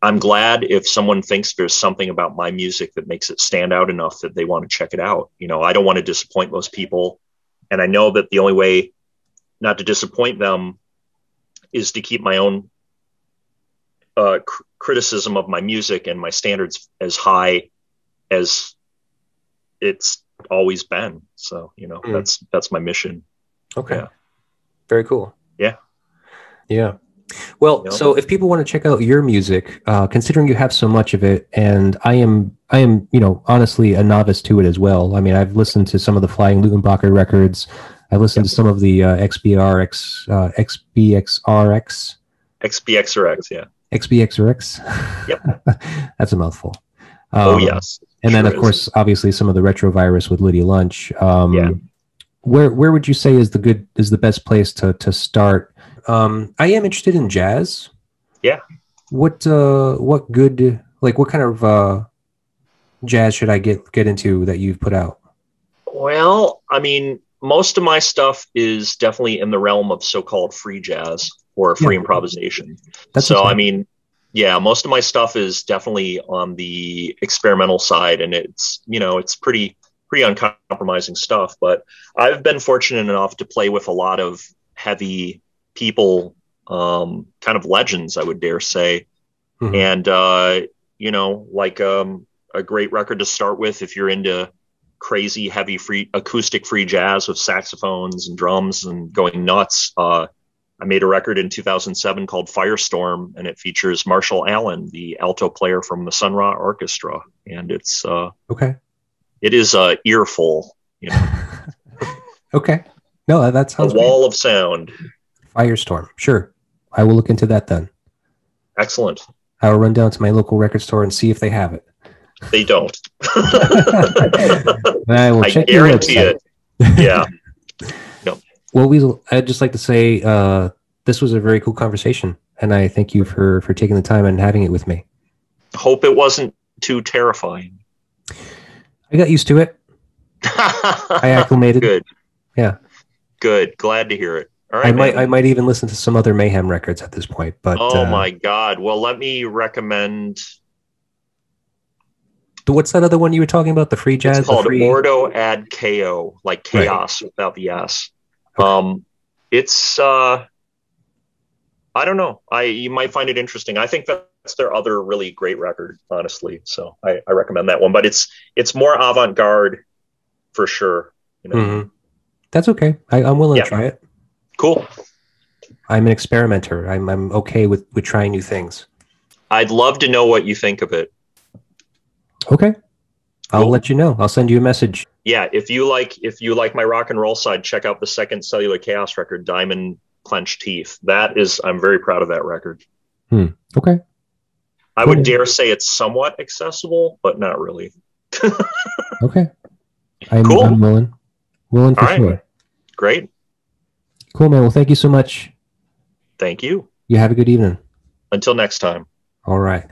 [SPEAKER 3] I'm glad if someone thinks there's something about my music that makes it stand out enough that they want to check it out. You know, I don't want to disappoint most people. And I know that the only way not to disappoint them is to keep my own uh, cr- criticism of my music and my standards as high as it's always been. So, you know,
[SPEAKER 2] Mm.
[SPEAKER 3] that's that's my mission.
[SPEAKER 2] Okay.
[SPEAKER 3] Yeah.
[SPEAKER 2] Very cool.
[SPEAKER 3] Yeah.
[SPEAKER 2] Yeah. Well,
[SPEAKER 3] Yeah.
[SPEAKER 2] so if people want to check out your music, uh, considering you have so much of it, and I am, I am, you know, honestly a novice to it as well. I mean, I've listened to some of the Flying Luttenbacher records. I've listened to some of the uh, XBRX, uh, XBXRX,
[SPEAKER 3] XBXRX, yeah.
[SPEAKER 2] XBXRX.
[SPEAKER 3] Yep.
[SPEAKER 2] That's a mouthful.
[SPEAKER 3] oh
[SPEAKER 2] Um,
[SPEAKER 3] yes.
[SPEAKER 2] and then of
[SPEAKER 3] is.
[SPEAKER 2] course obviously some of the retrovirus with lydia lunch um
[SPEAKER 3] Yeah.
[SPEAKER 2] where where would you say is the good is the best place to to start um i am interested in jazz
[SPEAKER 3] Yeah.
[SPEAKER 2] what uh what good like what kind of uh jazz should i get get into that you've put out
[SPEAKER 3] Well, I mean, most of my stuff is definitely in the realm of so-called free jazz or free
[SPEAKER 2] Yeah.
[SPEAKER 3] improvisation.
[SPEAKER 2] That's
[SPEAKER 3] so. I mean, yeah, most of my stuff is definitely on the experimental side, and it's you know it's pretty pretty uncompromising stuff. But I've been fortunate enough to play with a lot of heavy people, um, kind of legends, I would dare say,
[SPEAKER 2] Mhm.
[SPEAKER 3] and uh, you know, like um, a great record to start with if you're into crazy heavy free acoustic free jazz with saxophones and drums and going nuts. Uh, I made a record in 2007 called Firestorm, and it features Marshall Allen, the alto player from the Sun Ra Orchestra, and it's uh,
[SPEAKER 2] okay
[SPEAKER 3] it is a earful, you know,
[SPEAKER 2] okay no that, that
[SPEAKER 3] a
[SPEAKER 2] sounds great.
[SPEAKER 3] wall of sound.
[SPEAKER 2] firestorm sure i will look into that then
[SPEAKER 3] Excellent.
[SPEAKER 2] i will run down to my local record store and see if they have it
[SPEAKER 3] They don't.
[SPEAKER 2] I will
[SPEAKER 3] I
[SPEAKER 2] check your
[SPEAKER 3] guarantee
[SPEAKER 2] website.
[SPEAKER 3] it. Yeah.
[SPEAKER 2] Well, Weasel, I'd just like to say uh, this was a very cool conversation, and I thank you for for taking the time and having it with me.
[SPEAKER 3] Hope it wasn't too terrifying.
[SPEAKER 2] I got used to it. I
[SPEAKER 3] I
[SPEAKER 2] acclimated.
[SPEAKER 3] Good.
[SPEAKER 2] Yeah.
[SPEAKER 3] Good. Glad to hear it. All right.
[SPEAKER 2] I might
[SPEAKER 3] man.
[SPEAKER 2] I might even listen to some other Mayhem records at this point. But
[SPEAKER 3] oh
[SPEAKER 2] uh,
[SPEAKER 3] my God. Well, let me recommend.
[SPEAKER 2] What's that other one you were talking about? The free jazz.
[SPEAKER 3] it's
[SPEAKER 2] the
[SPEAKER 3] called
[SPEAKER 2] free...
[SPEAKER 3] Ordo ad Chaos, like
[SPEAKER 2] Right.
[SPEAKER 3] chaos without the S. Um, it's uh, I don't know. I you might find it interesting. I think that's their other really great record, honestly. So I, I recommend that one. But it's it's more avant garde for sure. You know,
[SPEAKER 2] Mhm. That's okay. I, I'm willing
[SPEAKER 3] Yeah.
[SPEAKER 2] to try it.
[SPEAKER 3] cool.
[SPEAKER 2] I'm an experimenter. I'm I'm okay with with trying new things.
[SPEAKER 3] I'd love to know what you think of it.
[SPEAKER 2] Okay. I'll
[SPEAKER 3] Cool.
[SPEAKER 2] let you know. I'll send you a message.
[SPEAKER 3] yeah, if you like if you like my rock and roll side, check out the second Cellular Chaos record, Diamond Clenched Teeth. That is, I'm very proud of that record. Hmm.
[SPEAKER 2] Okay.
[SPEAKER 3] I would dare say it's somewhat accessible, but not really.
[SPEAKER 2] Okay. I'm,
[SPEAKER 3] Cool.
[SPEAKER 2] I'm willing. Willing for
[SPEAKER 3] All right.
[SPEAKER 2] sure.
[SPEAKER 3] Great.
[SPEAKER 2] Cool, man. Well, thank you so much.
[SPEAKER 3] Thank you.
[SPEAKER 2] You have a good evening.
[SPEAKER 3] Until next time.
[SPEAKER 2] All right.